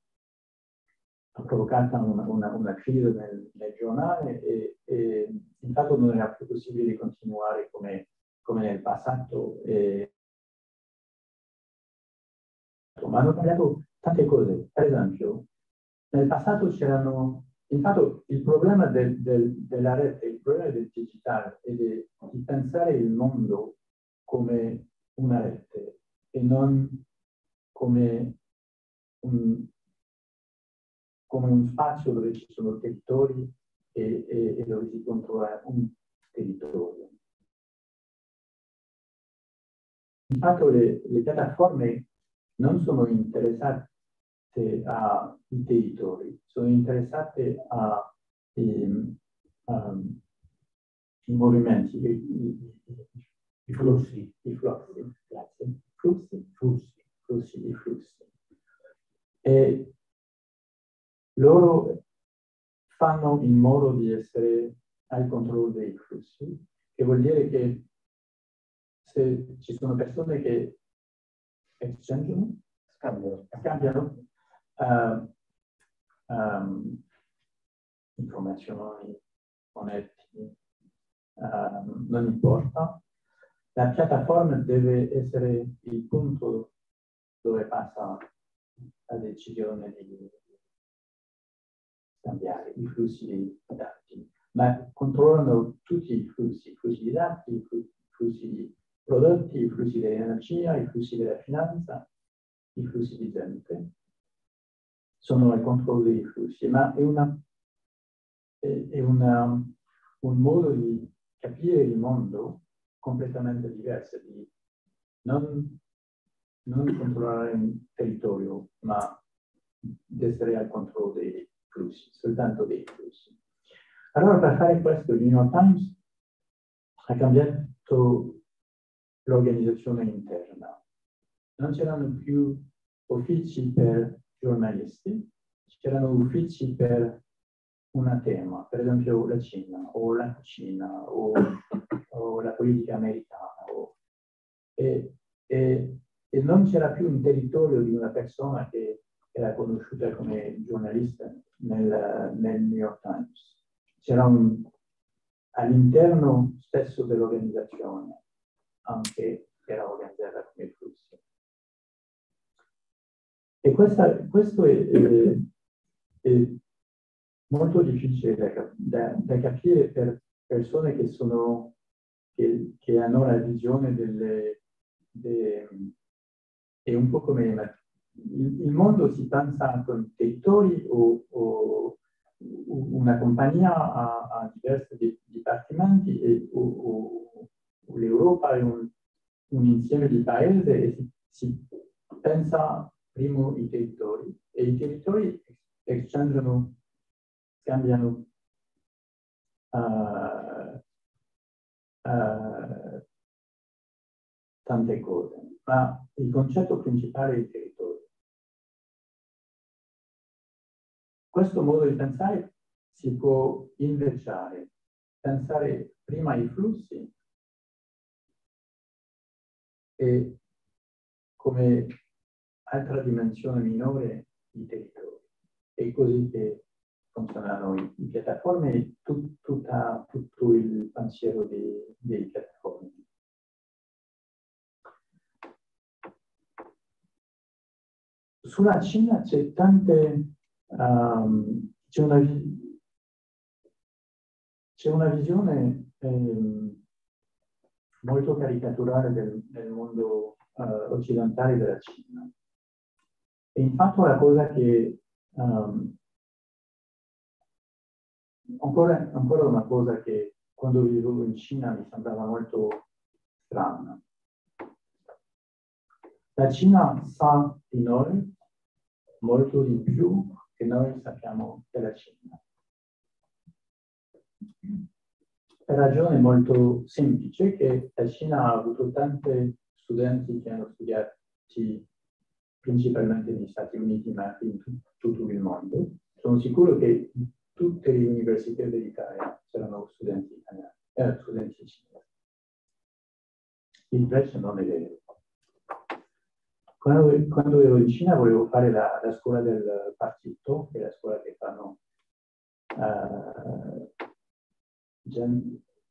ha provocato una, una, una crisi nel, nel, giornale e, e intanto non era più possibile continuare come, come nel passato. E, ma hanno cambiato tante cose. Per esempio, nel passato c'erano Infatti il problema del, del, della rete, il problema del digitale è di, di, pensare il mondo come una rete e non come un, come un spazio dove ci sono territori e, e, e dove si controlla un territorio. Infatti le, le piattaforme non sono interessate ai territori, sono interessate ai um, movimenti, i, i, i, flussi. I flussi, grazie. Flussi, flussi, flussi, i flussi. E loro fanno in modo di essere al controllo dei flussi, che vuol dire che se ci sono persone che exchangeano, scambiano, scambiano uh, um, informazioni, monetti, uh, non importa, la piattaforma deve essere il punto dove passa la decisione di cambiare i flussi di dati, ma controllano tutti i flussi, i flussi di dati, i flussi di prodotti, i flussi dell'energia, i flussi della finanza, i flussi di gente. Sono al controllo dei flussi, ma è, una, è, è una, un modo di capire il mondo completamente diverso, di non, non controllare un territorio, ma di essere al controllo dei flussi, soltanto dei flussi. Allora per fare questo il New York Times ha cambiato l'organizzazione interna. Non c'erano più uffici per giornalisti, c'erano uffici per una tema, per esempio la Cina o la cucina o, o la politica americana. O, e, e, e, non c'era più un territorio di una persona che era conosciuta come giornalista nel, nel New York Times. C'era un, all'interno stesso dell'organizzazione anche era organizzata come flusso. E questa, questo è, è, è, molto difficile da, da, da, capire per persone che, sono, che, che hanno la visione delle... De, è un po' come il, il, mondo si pensa con territori o, o una compagnia ha, ha diversi dipartimenti e, o, o, l'Europa è un, un, insieme di paesi e si, si pensa prima i territori e i territori scambiano uh, uh, tante cose, ma il concetto principale è il territorio. Questo modo di pensare si può invecciare, pensare prima ai flussi e come altra dimensione minore i territori. E così che funzionano le piattaforme e tut, tutta, tutto il pensiero delle piattaforme. Sulla Cina c'è tante, um, c'è una, una visione um, molto caricaturale del, del mondo uh, occidentale della Cina. E infatti la cosa che um, ancora, ancora una cosa che quando vivevo in Cina mi sembrava molto strana. La Cina sa di noi molto di più che noi sappiamo della Cina per ragione molto semplice che la Cina ha avuto tanti studenti che hanno studiato principalmente negli Stati Uniti ma in tutto il mondo. Sono sicuro che tutte le università dell'Italia c'erano studenti italiani, eh, studenti cinesi. Invece non è vero. Quando, quando, ero in Cina volevo fare la, la, scuola del partito, che è la scuola che fanno uh,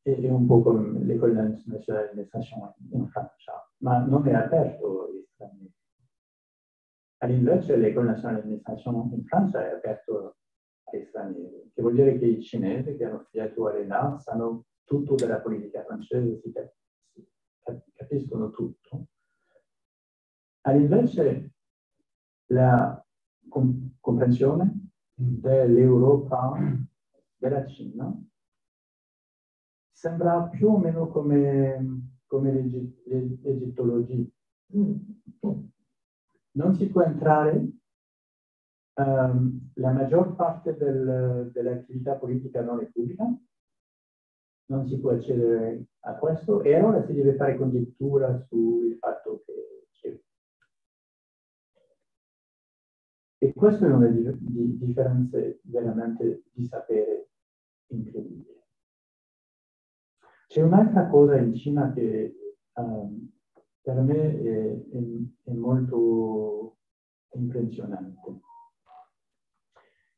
è un po' come l'École nazionale d'amministrazione in Francia, ma non è aperto agli stranieri. All'inverso l'École nazionale d'amministrazione in Francia è aperto agli stranieri, che vuol dire che i cinesi che hanno studiato all'ENA sanno tutto della politica francese, si capiscono tutto. All'inverso la comprensione dell'Europa, della Cina, sembra più o meno come, come l'egittologia, non si può entrare, um, la maggior parte del, dell'attività politica non è pubblica, non si può accedere a questo e allora si deve fare congettura sul fatto che c'è. E questa è una di, di differenza veramente di sapere incredibile. C'è un'altra cosa in Cina che um, per me è, è, è molto impressionante.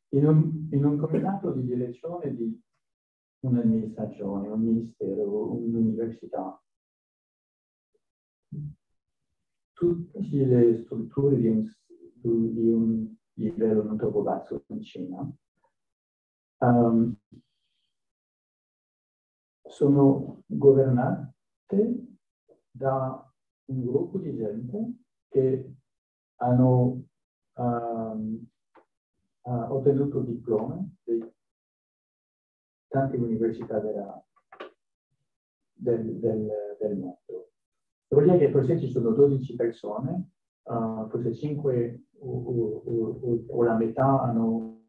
In un, in un comitato di direzione di un'amministrazione, un ministero, un'università, tutte le strutture di un, di un livello non troppo basso in Cina um, sono governate da un gruppo di gente che hanno um, uh, ottenuto diploma di tante università della, del, del, del, mondo. Vuol dire che forse ci sono 12 persone, uh, forse 5 o, o, o, o, la metà hanno,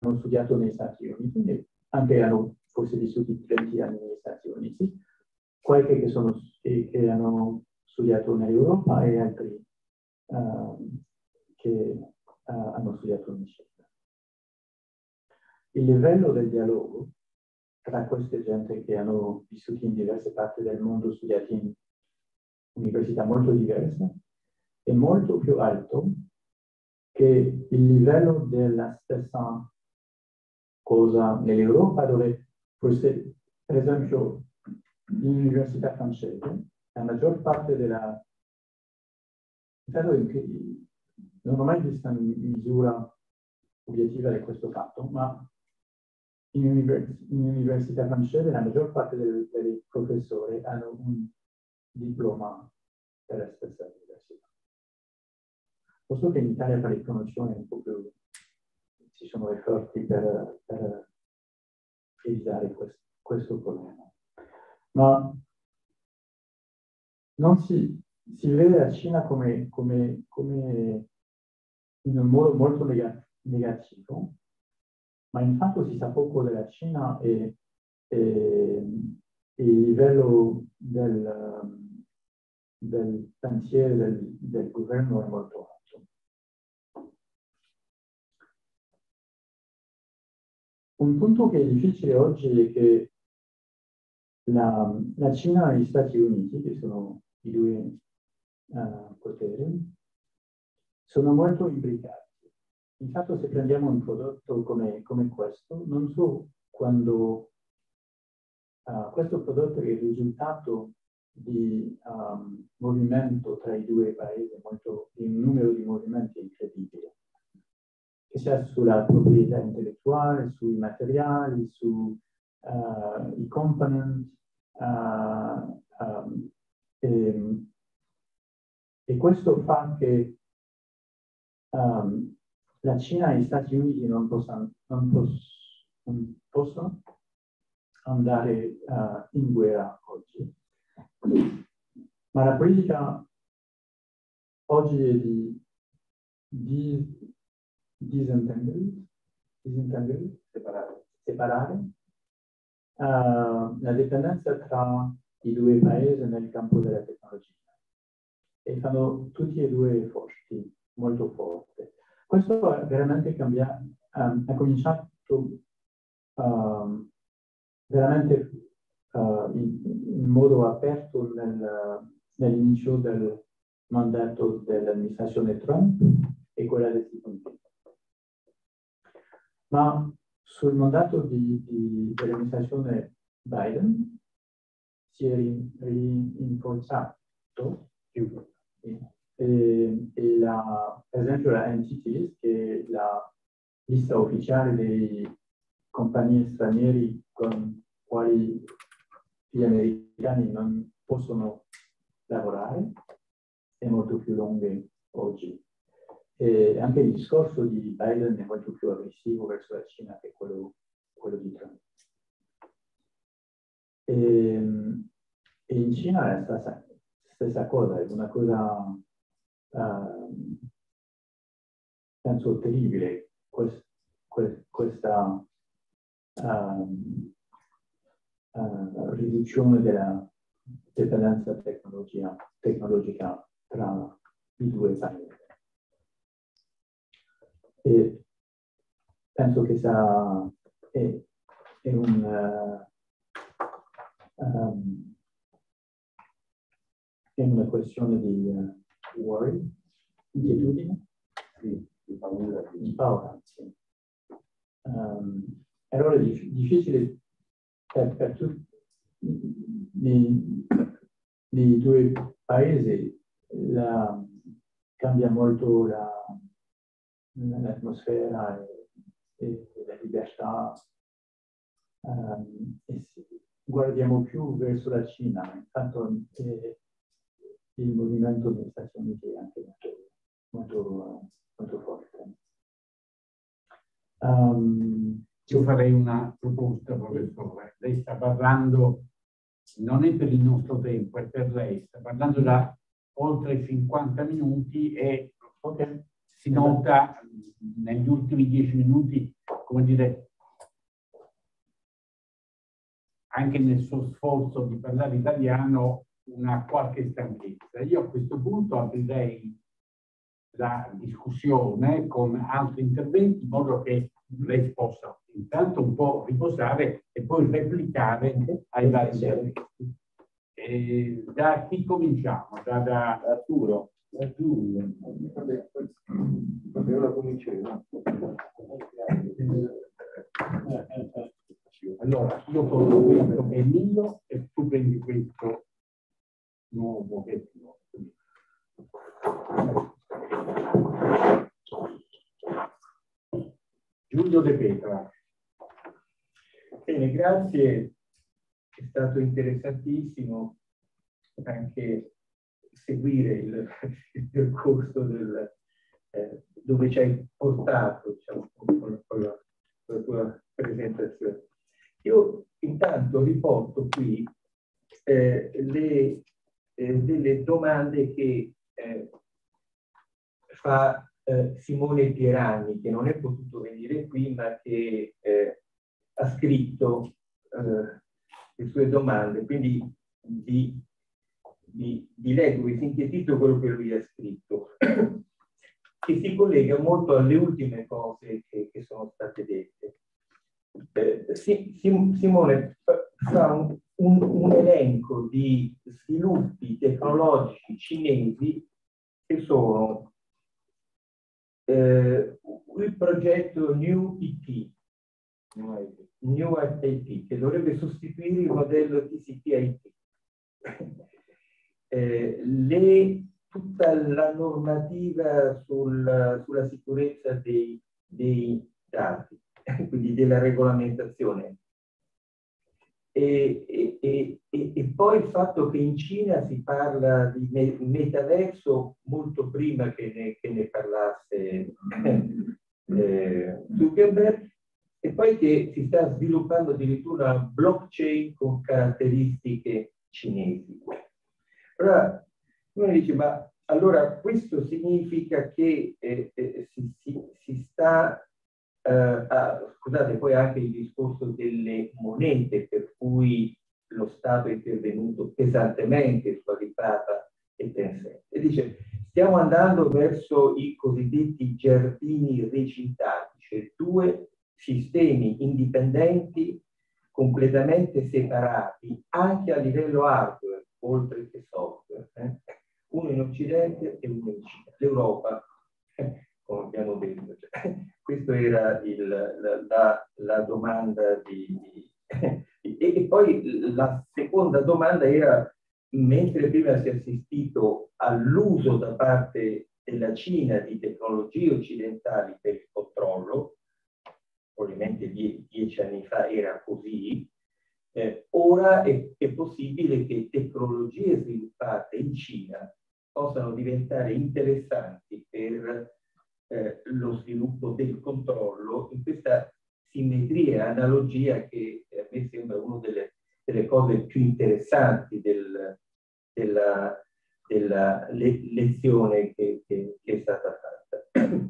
hanno studiato negli Stati Uniti anche hanno forse vissuto 20 anni negli Stati Uniti, qualche che, sono, che, che hanno studiato in Europa e altri uh, che uh, hanno studiato in Cina. Il livello del dialogo tra queste gente che hanno vissuto in diverse parti del mondo, studiati in università molto diverse, è molto più alto che il livello della stessa cosa nell'Europa dove forse, per esempio, l'università francese, la maggior parte della... Non ho mai visto una misura obiettiva di questo fatto, ma in, univers in università francese la maggior parte dei, dei professori hanno un diploma per stessa università. Posto che in Italia per riconoscione è un po' più ci sono efforti per, per evitare questo, questo, problema. Ma non si, si vede la Cina come, come, come in un modo molto negativo, ma in fatto si sa poco della Cina e, e, e il livello del, del pensiero del, del governo è molto alto. Un punto che è difficile oggi è che la, la Cina e gli Stati Uniti, che sono i due poteri, sono molto implicati. Infatti se prendiamo un prodotto come, come questo, non so quando uh, questo prodotto è il risultato di um, movimento tra i due paesi, molto, di un numero di movimenti incredibile che sia sulla proprietà intellettuale, sui materiali, sui uh, component. Uh, um, e, questo fa che um, la Cina e gli Stati Uniti non, possano, non, poss non possono andare uh, in guerra oggi. Ma la politica oggi è di, di disentangle separare, separare uh, la dipendenza tra i due paesi nel campo della tecnologia e fanno tutti e due forti, molto forti. Questo veramente cambiato, um, ha cominciato um, veramente uh, in, in, modo aperto nel, nell'inizio del mandato dell'amministrazione Trump e quella del Stati ma sul mandato di, di, dell'amministrazione Biden si è rinforzato e, e la, per esempio la NTTs, che è la lista ufficiale dei compagnie stranieri con quali gli americani non possono lavorare, è molto più lunga oggi. E anche il discorso di Biden è molto più aggressivo verso la Cina che quello, quello di Trump. E, e in Cina la stessa, stessa cosa, è una cosa, uh, penso, terribile, quest, quest, questa uh, uh, riduzione della dipendenza tecnologica, tra i due paesi. E penso che sia è, è un uh, um, è una questione di uh, worry, inquietudine, sì, di paura. Di paura sì. um, allora è difficile per, per tutti i, due paesi la, cambia molto la, l'atmosfera e, e, la libertà. Um, e guardiamo più verso la Cina, intanto eh, il movimento degli Stati Uniti è anche molto, molto, molto forte. Um, io farei una proposta, professore. Lei sta parlando, non è per il nostro tempo, è per lei, sta parlando da oltre 50 minuti e okay. si nota negli ultimi 10 minuti, come dire, anche nel suo sforzo di parlare italiano, una qualche stanchezza. Io a questo punto aprirei la discussione con altri interventi in modo che lei possa intanto un po' riposare e poi replicare ai vari interventi. E da chi cominciamo? Da, da Arturo. Arturo. Ora cominceremo. Allora, io porto questo che è mio e tu prendi questo nuovo tuo. Giulio De Petra. Bene, grazie. È stato interessantissimo anche seguire il, il percorso del, eh, dove ci hai portato diciamo, con, con, la, con la tua presentazione. Io intanto riporto qui eh, le, eh, delle domande che eh, fa eh, Simone Pieranni, che non è potuto venire qui, ma che eh, ha scritto eh, le sue domande. Quindi vi, vi, vi leggo, vi sintetizzo quello che lui ha scritto, che si collega molto alle ultime cose che, che sono state dette. Eh, si, Simone fa un, un, un, elenco di sviluppi tecnologici cinesi che sono eh, il progetto New IT, New IT, che dovrebbe sostituire il modello TCP-IP. Eh, le, tutta la normativa sul, sulla sicurezza dei, dei dati, quindi della regolamentazione e, e, e, e, poi il fatto che in Cina si parla di metaverso molto prima che ne, che ne parlasse eh, Zuckerberg e poi che si sta sviluppando addirittura una blockchain con caratteristiche cinesi. Allora, uno dice, ma allora questo significa che eh, eh, si, si, si, sta ah, scusate, poi anche il discorso delle monete per cui lo Stato è intervenuto pesantemente su Alipata e Tencent. E dice, stiamo andando verso i cosiddetti giardini recintati, cioè due sistemi indipendenti completamente separati anche a livello hardware, oltre che software. Eh? Uno in Occidente e uno in Cina. L'Europa eh, come abbiamo detto. Cioè, questa era il, la, la, la, domanda di, di e, poi la seconda domanda era, mentre prima si è assistito all'uso da parte della Cina di tecnologie occidentali per il controllo, probabilmente die, dieci anni fa era così, eh, ora è, è possibile che tecnologie sviluppate in Cina possano diventare interessanti per eh, lo sviluppo del controllo in questa simmetria analogia che a me sembra una delle delle cose più interessanti del, della, della le, lezione che, che, che, è stata fatta.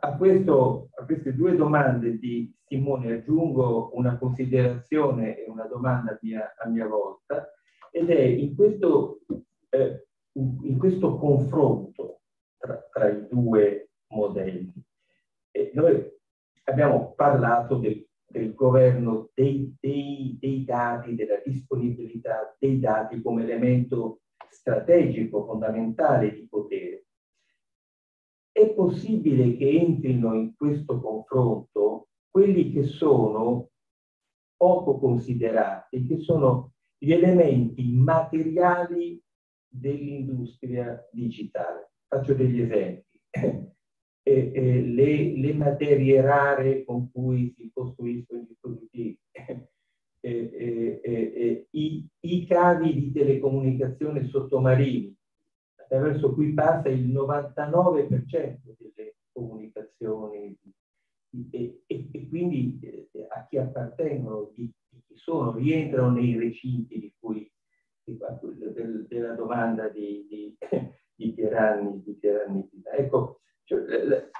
A, questo, a queste due domande di Simone aggiungo una considerazione e una domanda mia, a mia volta ed è in questo, eh, in questo confronto tra, tra, i due modelli. Eh, noi abbiamo parlato del, del governo dei, dei, dei dati, della disponibilità dei dati come elemento strategico fondamentale di potere. È possibile che entrino in questo confronto quelli che sono poco considerati, che sono gli elementi materiali dell'industria digitale. Faccio degli esempi. E, e le, le, materie rare con cui si costruiscono i dispositivi, i, i cavi di telecomunicazione sottomarini, attraverso cui passa il 99% delle comunicazioni e, e, e, quindi eh, a chi appartengono, di, di, chi sono, rientrano nei recinti di cui di, del, della domanda di, di, di Pieranni, di Pieranni. Ecco, cioè,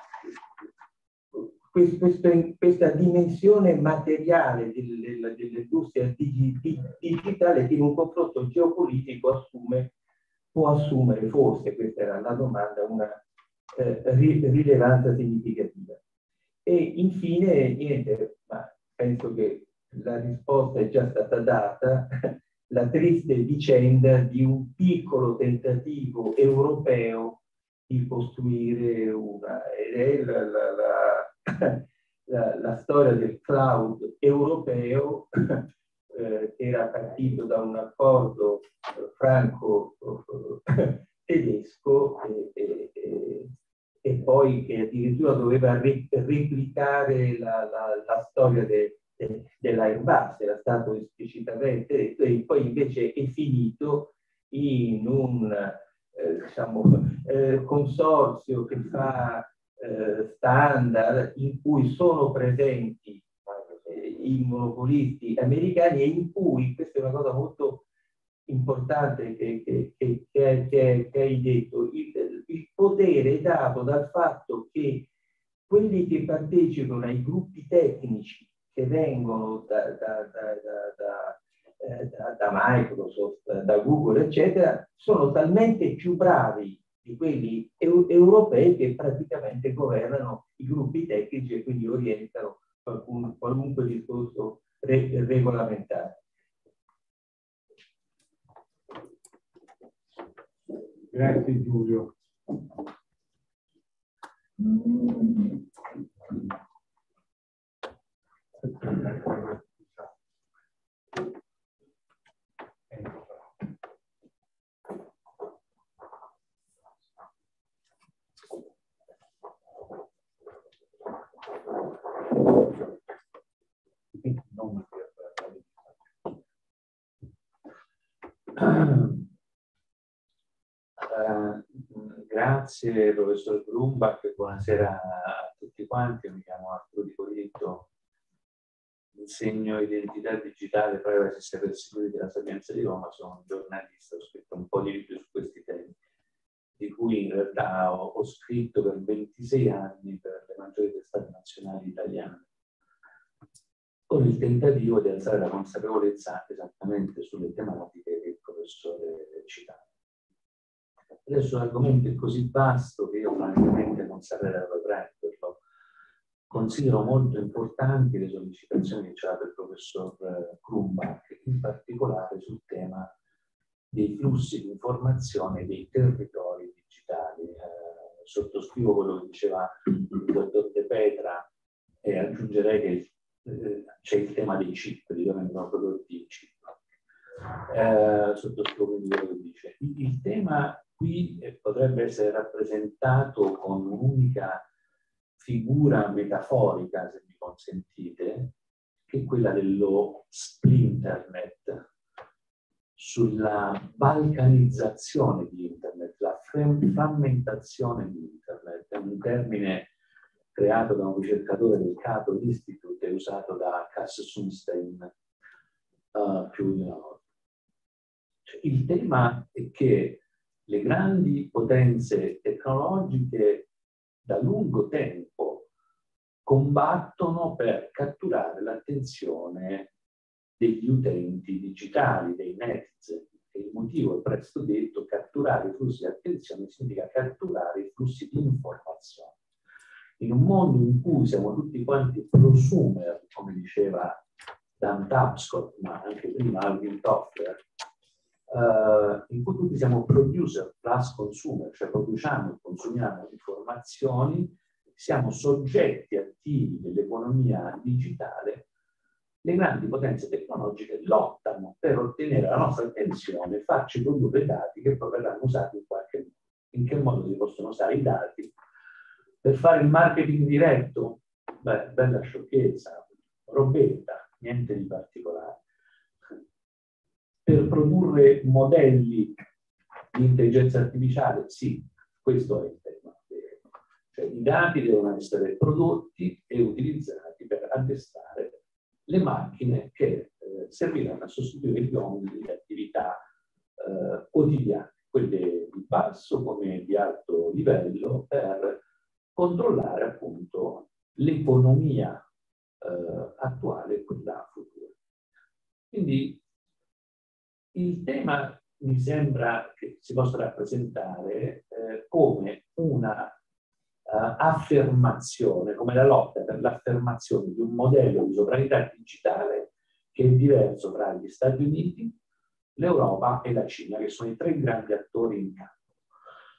questa, dimensione materiale dell'industria digitale che in un confronto geopolitico assume, può assumere, forse questa era la domanda, una eh, rilevanza significativa. E infine, niente, ma penso che la risposta è già stata data, la triste vicenda di un piccolo tentativo europeo di costruire una, ed è la, la, la, la, storia del cloud europeo eh, era partito da un accordo franco-tedesco e, e, e e poi che addirittura doveva replicare la, storia de, de, dell'Airbus, era stato esplicitamente detto, e poi invece è finito in un eh, diciamo, eh, consorzio che fa eh, standard in cui sono presenti eh, i monopolisti americani e in cui, questa è una cosa molto importante che, che, che, che, hai detto, il, il potere è dato dal fatto che quelli che partecipano ai gruppi tecnici che vengono da, da, da, eh, da, Microsoft, da Google, eccetera, sono talmente più bravi di quelli eu europei che praticamente governano i gruppi tecnici e quindi orientano qualcun, qualunque discorso re regolamentare. Grazie Giulio. Uh, grazie professor Grumbach, buonasera a tutti quanti, mi chiamo Arturo Di Insegno identità digitale, privacy e cybersecurity della Sapienza di Roma, sono un giornalista, ho scritto un po' di libri su questi temi, di cui in realtà ho, ho scritto per 26 anni per le maggiori testate nazionali italiane, con il tentativo di alzare la consapevolezza esattamente sulle tematiche che il professore citava. Adesso l'argomento è così vasto che io francamente non saprei dove prenderlo. Considero molto importanti le sollecitazioni che ci ha il professor eh, Krumbach, in particolare sul tema dei flussi di informazione dei territori digitali. Eh, sottoscrivo quello che diceva il dottor De Petra e aggiungerei che eh, c'è il tema dei chip, di dove vengono prodotti i chip. Eh, sottoscrivo quello che dice. Il, il tema qui eh, potrebbe essere rappresentato con un'unica figura metaforica, se mi consentite, che è quella dello splinternet, sulla balcanizzazione di internet, la frammentazione di internet. È un termine creato da un ricercatore del Cato Institute e usato da Cass Sunstein uh, più di una volta. Cioè, il tema è che le grandi potenze tecnologiche da lungo tempo combattono per catturare l'attenzione degli utenti digitali, dei netizen. il motivo è presto detto, catturare i flussi di attenzione significa catturare i flussi di informazione. In un mondo in cui siamo tutti quanti prosumer, come diceva Dan Tapscott, ma anche prima Alvin Toffler, uh, in cui tutti siamo producer plus consumer, cioè produciamo e consumiamo informazioni, siamo soggetti attivi dell'economia digitale, le grandi potenze tecnologiche lottano per ottenere la nostra attenzione farci produrre dati che poi verranno usati in qualche modo. In che modo si possono usare i dati? Per fare il marketing diretto? Beh, bella sciocchezza, robetta, niente di particolare per produrre modelli di intelligenza artificiale? Sì, questo è il tema. Cioè, I dati devono essere prodotti e utilizzati per attestare le macchine che eh, serviranno a sostituire gli uomini delle attività eh, quotidiane, quelle di basso come di alto livello, per controllare appunto l'economia eh, attuale e quella futura. Quindi il tema mi sembra che si possa rappresentare eh, come una uh, affermazione, come la lotta per l'affermazione di un modello di sovranità digitale che è diverso tra gli Stati Uniti, l'Europa e la Cina, che sono i tre grandi attori in campo.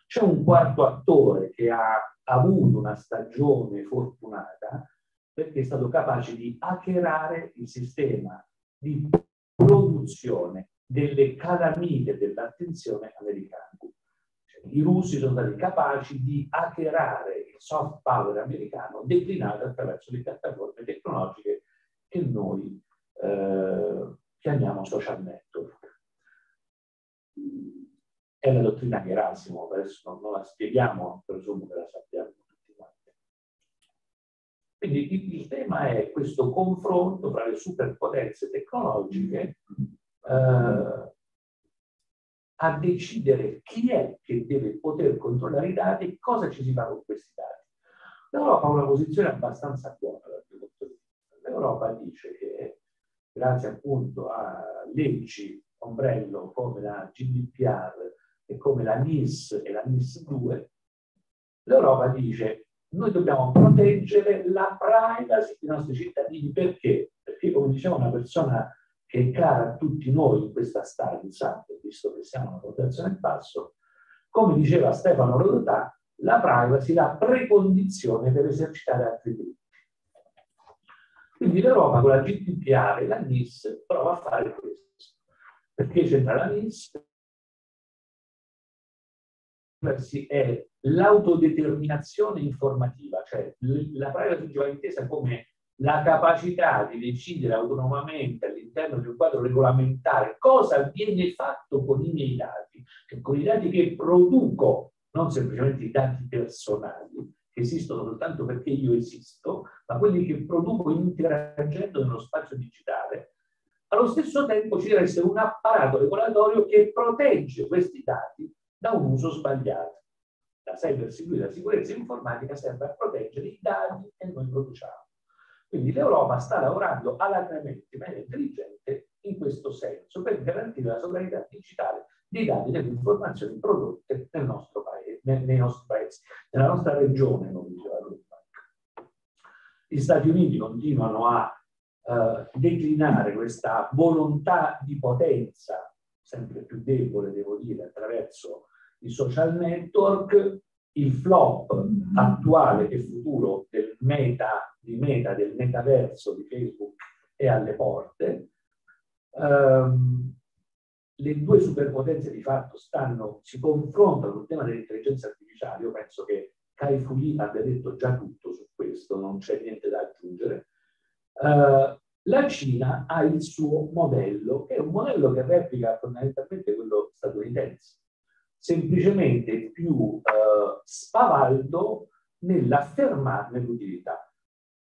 C'è un quarto attore che ha avuto una stagione fortunata perché è stato capace di hackerare il sistema di produzione delle calamite dell'attenzione americana. Cioè, I russi sono stati capaci di hackerare il soft power americano declinato attraverso le piattaforme tecnologiche che noi eh, chiamiamo social network. È la dottrina Gerasimo, adesso non, non la spieghiamo, presumo che la sappiamo tutti quanti. Quindi il, il tema è questo confronto tra le superpotenze tecnologiche eh, a decidere chi è che deve poter controllare i dati e cosa ci si fa con questi dati. L'Europa ha una posizione abbastanza buona dal mio punto di vista. L'Europa dice che grazie appunto a leggi ombrello come la GDPR e come la NIS e la NIS 2, l'Europa dice noi dobbiamo proteggere la privacy dei nostri cittadini perché? Perché come diceva una persona che è cara a tutti noi in questa stanza, visto che siamo una votazione in basso, come diceva Stefano Rodotà, la privacy la precondizione per esercitare altri diritti. Quindi l'Europa con la GDPR e la NIS prova a fare questo. Perché c'entra la NIS? È l'autodeterminazione informativa, cioè la privacy va intesa come la capacità di decidere autonomamente all'interno di un quadro regolamentare cosa viene fatto con i miei dati, con i dati che produco, non semplicemente i dati personali, che esistono soltanto perché io esisto, ma quelli che produco interagendo nello spazio digitale. Allo stesso tempo ci deve essere un apparato regolatorio che protegge questi dati da un uso sbagliato. La cybersecurity, la sicurezza informatica serve a proteggere i dati che noi produciamo. Quindi l'Europa sta lavorando alacremente in maniera intelligente in questo senso per garantire la sovranità digitale dei dati e delle informazioni prodotte nel nostro paese, nei nostri paesi, nella nostra regione, come diceva Bloomberg. Gli Stati Uniti continuano a uh, declinare questa volontà di potenza, sempre più debole, devo dire, attraverso i social network, il flop attuale e futuro del meta, di meta, del metaverso di Facebook è alle porte. Um, le due superpotenze di fatto stanno, si confrontano sul tema dell'intelligenza artificiale. Io penso che Kai Fu Lee abbia detto già tutto su questo, non c'è niente da aggiungere. Uh, la Cina ha il suo modello, che è un modello che replica fondamentalmente quello statunitense semplicemente più eh, spavaldo nell'affermarne l'utilità,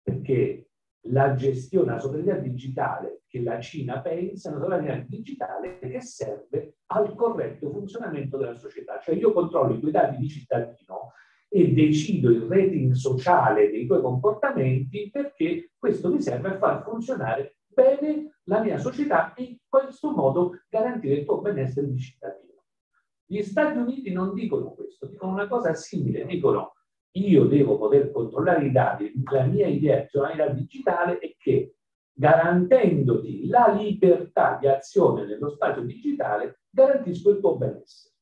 perché la gestione, la sovranità digitale che la Cina pensa, una sovranità digitale che serve al corretto funzionamento della società. Cioè io controllo i tuoi dati di cittadino e decido il rating sociale dei tuoi comportamenti perché questo mi serve a far funzionare bene la mia società e in questo modo garantire il tuo benessere di cittadino. Gli Stati Uniti non dicono questo, dicono una cosa simile, dicono io devo poter controllare i dati, la mia idea di sovranità digitale è che garantendoti la libertà di azione nello spazio digitale, garantisco il tuo benessere.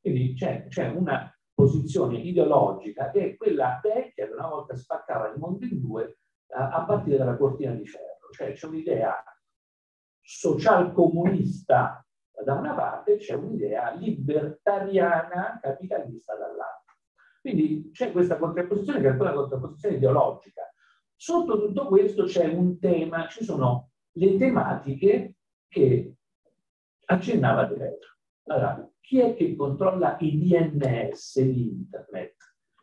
Quindi c'è, c'è una posizione ideologica che è quella vecchia che una volta spaccava il mondo in due a, a partire dalla cortina di ferro. Cioè c'è un'idea social comunista da una parte, c'è un'idea libertariana capitalista dall'altra. Quindi c'è questa contrapposizione che è una contrapposizione ideologica. Sotto tutto questo c'è un tema, ci sono le tematiche che accennava De Petro. Allora, chi è che controlla i DNS di Internet?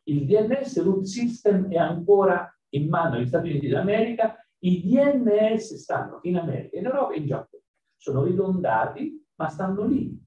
Il DNS root system è ancora in mano agli Stati Uniti d'America, i DNS stanno in America, in Europa e in Giappone. Sono ridondati, ma stanno lì.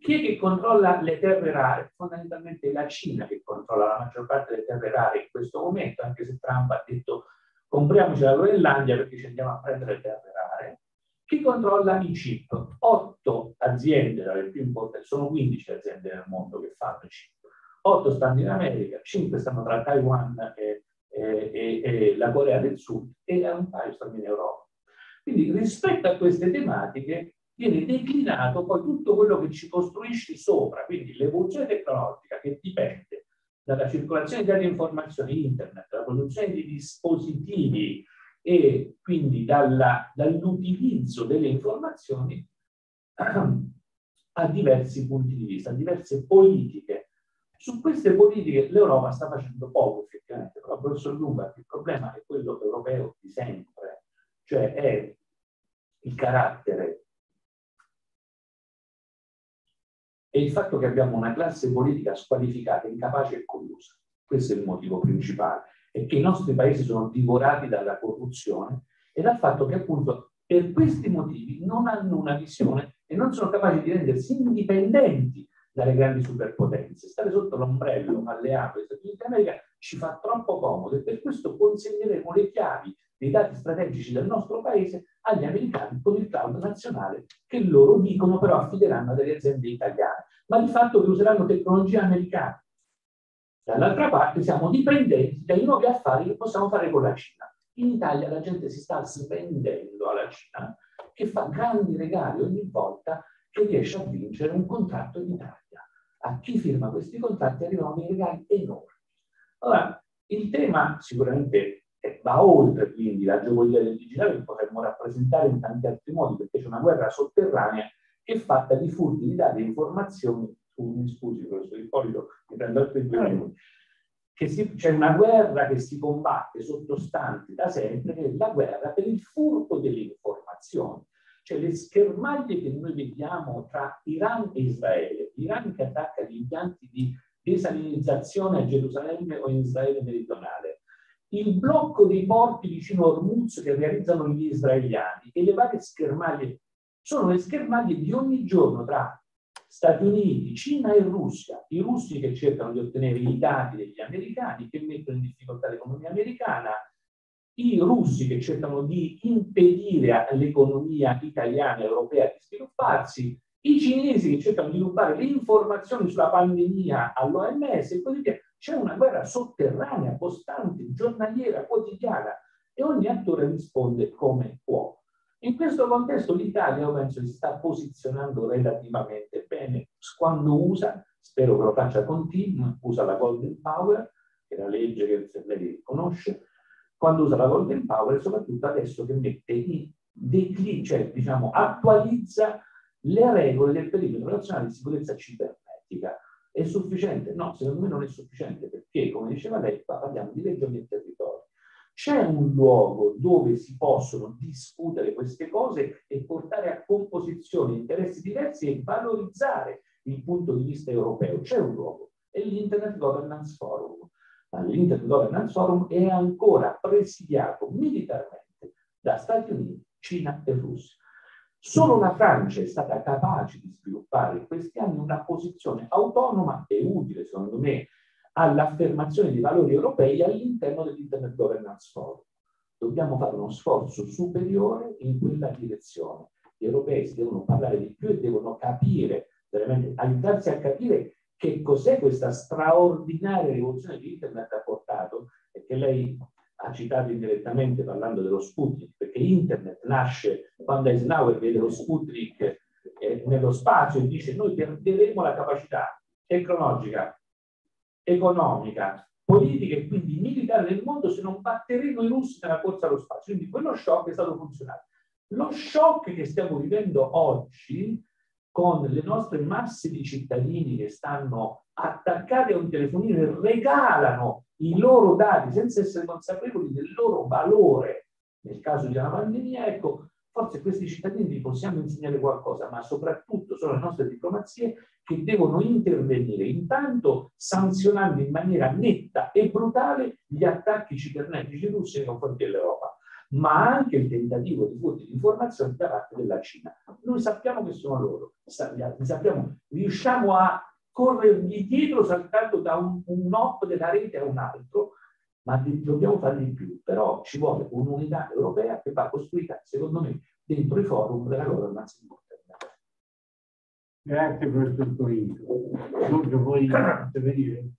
Chi è che controlla le terre rare? Fondamentalmente la Cina che controlla la maggior parte delle terre rare in questo momento, anche se Trump ha detto compriamoci la Groenlandia perché ci andiamo a prendere le terre rare. Chi controlla i chip? Otto aziende, dalle più importanti, sono 15 aziende nel mondo che fanno i chip. Otto stanno in America, cinque stanno tra Taiwan e, e, e, e la Corea del Sud e un paio stanno in Europa. Quindi rispetto a queste tematiche viene declinato poi tutto quello che ci costruisci sopra, quindi l'evoluzione tecnologica che dipende dalla circolazione di dati e informazioni internet, dalla produzione di dispositivi e quindi dall'utilizzo delle informazioni a diversi punti di vista, a diverse politiche. Su queste politiche l'Europa sta facendo poco effettivamente, però professor Lumba il problema è quello europeo di sempre, cioè è il carattere è il fatto che abbiamo una classe politica squalificata, incapace e collusa. Questo è il motivo principale, è che i nostri paesi sono divorati dalla corruzione e dal fatto che appunto per questi motivi non hanno una visione e non sono capaci di rendersi indipendenti dalle grandi superpotenze. Stare sotto l'ombrello alleato degli Stati Uniti d'America ci fa troppo comodo e per questo consegneremo le chiavi dei dati strategici del nostro paese agli americani con il cloud nazionale che loro dicono però affideranno a delle aziende italiane, ma di fatto che useranno tecnologia americana. Dall'altra parte siamo dipendenti dai nuovi affari che possiamo fare con la Cina. In Italia la gente si sta svendendo alla Cina che fa grandi regali ogni volta che riesce a vincere un contratto in Italia. A chi firma questi contratti arrivano dei regali enormi. Allora, il tema sicuramente va oltre quindi la geopolitica del digitale che potremmo rappresentare in tanti altri modi, perché c'è una guerra sotterranea che è fatta di furti di dati e informazioni. Mi scusi, professor Ippolito, mi prendo altri due minuti. Si, c'è una guerra che si combatte sottostante da sempre, che è la guerra per il furto delle informazioni. Cioè le schermaglie che noi vediamo tra Iran e Israele, Iran che attacca gli impianti di desalinizzazione a Gerusalemme o in Israele meridionale, il blocco dei porti vicino a Hormuz che realizzano gli israeliani e le varie schermaglie sono le schermaglie di ogni giorno tra Stati Uniti, Cina e Russia. I russi che cercano di ottenere i dati degli americani, che mettono in difficoltà l'economia americana, i russi che cercano di impedire all'economia italiana e europea di svilupparsi, i cinesi che cercano di rubare le informazioni sulla pandemia all'OMS e così via. C'è una guerra sotterranea, costante, giornaliera, quotidiana e ogni attore risponde come può. In questo contesto l'Italia, io penso, si sta posizionando relativamente bene quando usa, spero che lo faccia con team, usa la Golden Power, che è la legge che lei conosce, quando usa la Golden Power soprattutto adesso che mette in declino, cioè diciamo attualizza le regole del perimetro nazionale di sicurezza cibernetica. È sufficiente? No, secondo me non è sufficiente perché, come diceva lei, parliamo di regioni e territori. C'è un luogo dove si possono discutere queste cose e portare a composizione interessi diversi e valorizzare il punto di vista europeo. C'è un luogo, è l'Internet Governance Forum. all'Inter Governance Forum è ancora presidiato militarmente da Stati Uniti, Cina e Russia. Solo la Francia è stata capace di sviluppare in questi anni una posizione autonoma e utile, secondo me, all'affermazione di valori europei all'interno dell'Internet Governance Forum. Dobbiamo fare uno sforzo superiore in quella direzione. Gli europei si devono parlare di più e devono capire, veramente aiutarsi a capire che cos'è questa straordinaria rivoluzione che Internet ha portato e che lei ha citato indirettamente parlando dello Sputnik, perché Internet nasce quando Eisenhower vede lo Sputnik eh, nello spazio e dice noi perderemo la capacità tecnologica, economica, politica e quindi militare del mondo se non batteremo i russi nella corsa allo spazio. Quindi quello shock è stato funzionale. Lo shock che stiamo vivendo oggi con le nostre masse di cittadini che stanno attaccati a un telefonino e regalano i loro dati senza essere consapevoli del loro valore nel caso di una pandemia, ecco, forse questi cittadini possiamo insegnare qualcosa, ma soprattutto sono le nostre diplomazie che devono intervenire, intanto sanzionando in maniera netta e brutale gli attacchi cibernetici russi nei confronti dell'Europa ma anche il tentativo di furto di informazioni da parte della Cina. Noi sappiamo che sono loro, sappiamo, riusciamo a corrergli dietro saltando da un, un hop della rete a un altro, ma dobbiamo fare di più. Però ci vuole un'unità europea che va costruita, secondo me, dentro i forum della governance interna. Grazie professor Corinto. Giorgio, vuoi intervenire?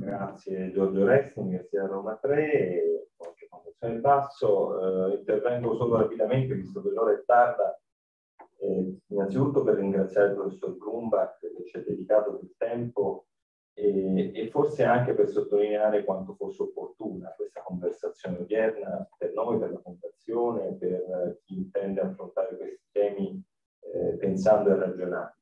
Grazie Giorgio Resti, Università Roma 3, oggi Fondazione Basso. Eh, intervengo solo rapidamente, visto che l'ora è tarda, eh, innanzitutto per ringraziare il professor Grumbach che ci ha dedicato del tempo e, e, forse anche per sottolineare quanto fosse opportuna questa conversazione odierna per noi, per la Fondazione, per chi intende affrontare questi temi eh, pensando e ragionando.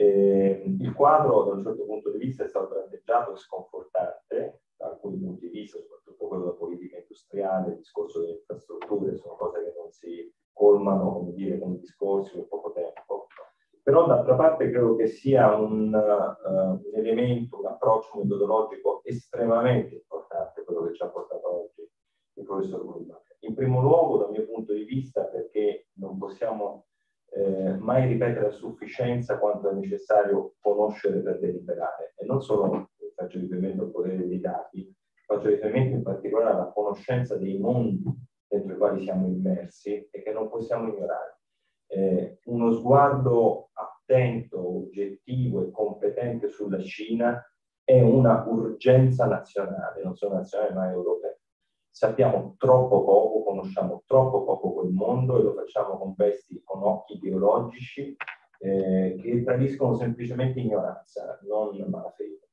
Eh, il quadro da un certo punto di vista è stato brandeggiato e sconfortante da alcuni punti di vista, soprattutto quello della politica industriale, il discorso delle infrastrutture, sono cose che non si colmano, come dire, con discorsi in poco tempo. Però d'altra parte credo che sia un, uh, un elemento, un approccio metodologico estremamente importante quello che ci ha portato oggi il professor Grubach. In primo luogo, dal mio punto di vista, perché non possiamo eh, mai ripetere a sufficienza quanto è necessario conoscere per deliberare. E non solo faccio riferimento al potere dei dati, faccio riferimento in particolare alla conoscenza dei mondi dentro i quali siamo immersi e che non possiamo ignorare. Eh, uno sguardo attento, oggettivo e competente sulla Cina è una urgenza nazionale, non solo nazionale ma europea sappiamo troppo poco, conosciamo troppo poco quel mondo e lo facciamo con questi con occhi biologici eh, che tradiscono semplicemente ignoranza, non malafede.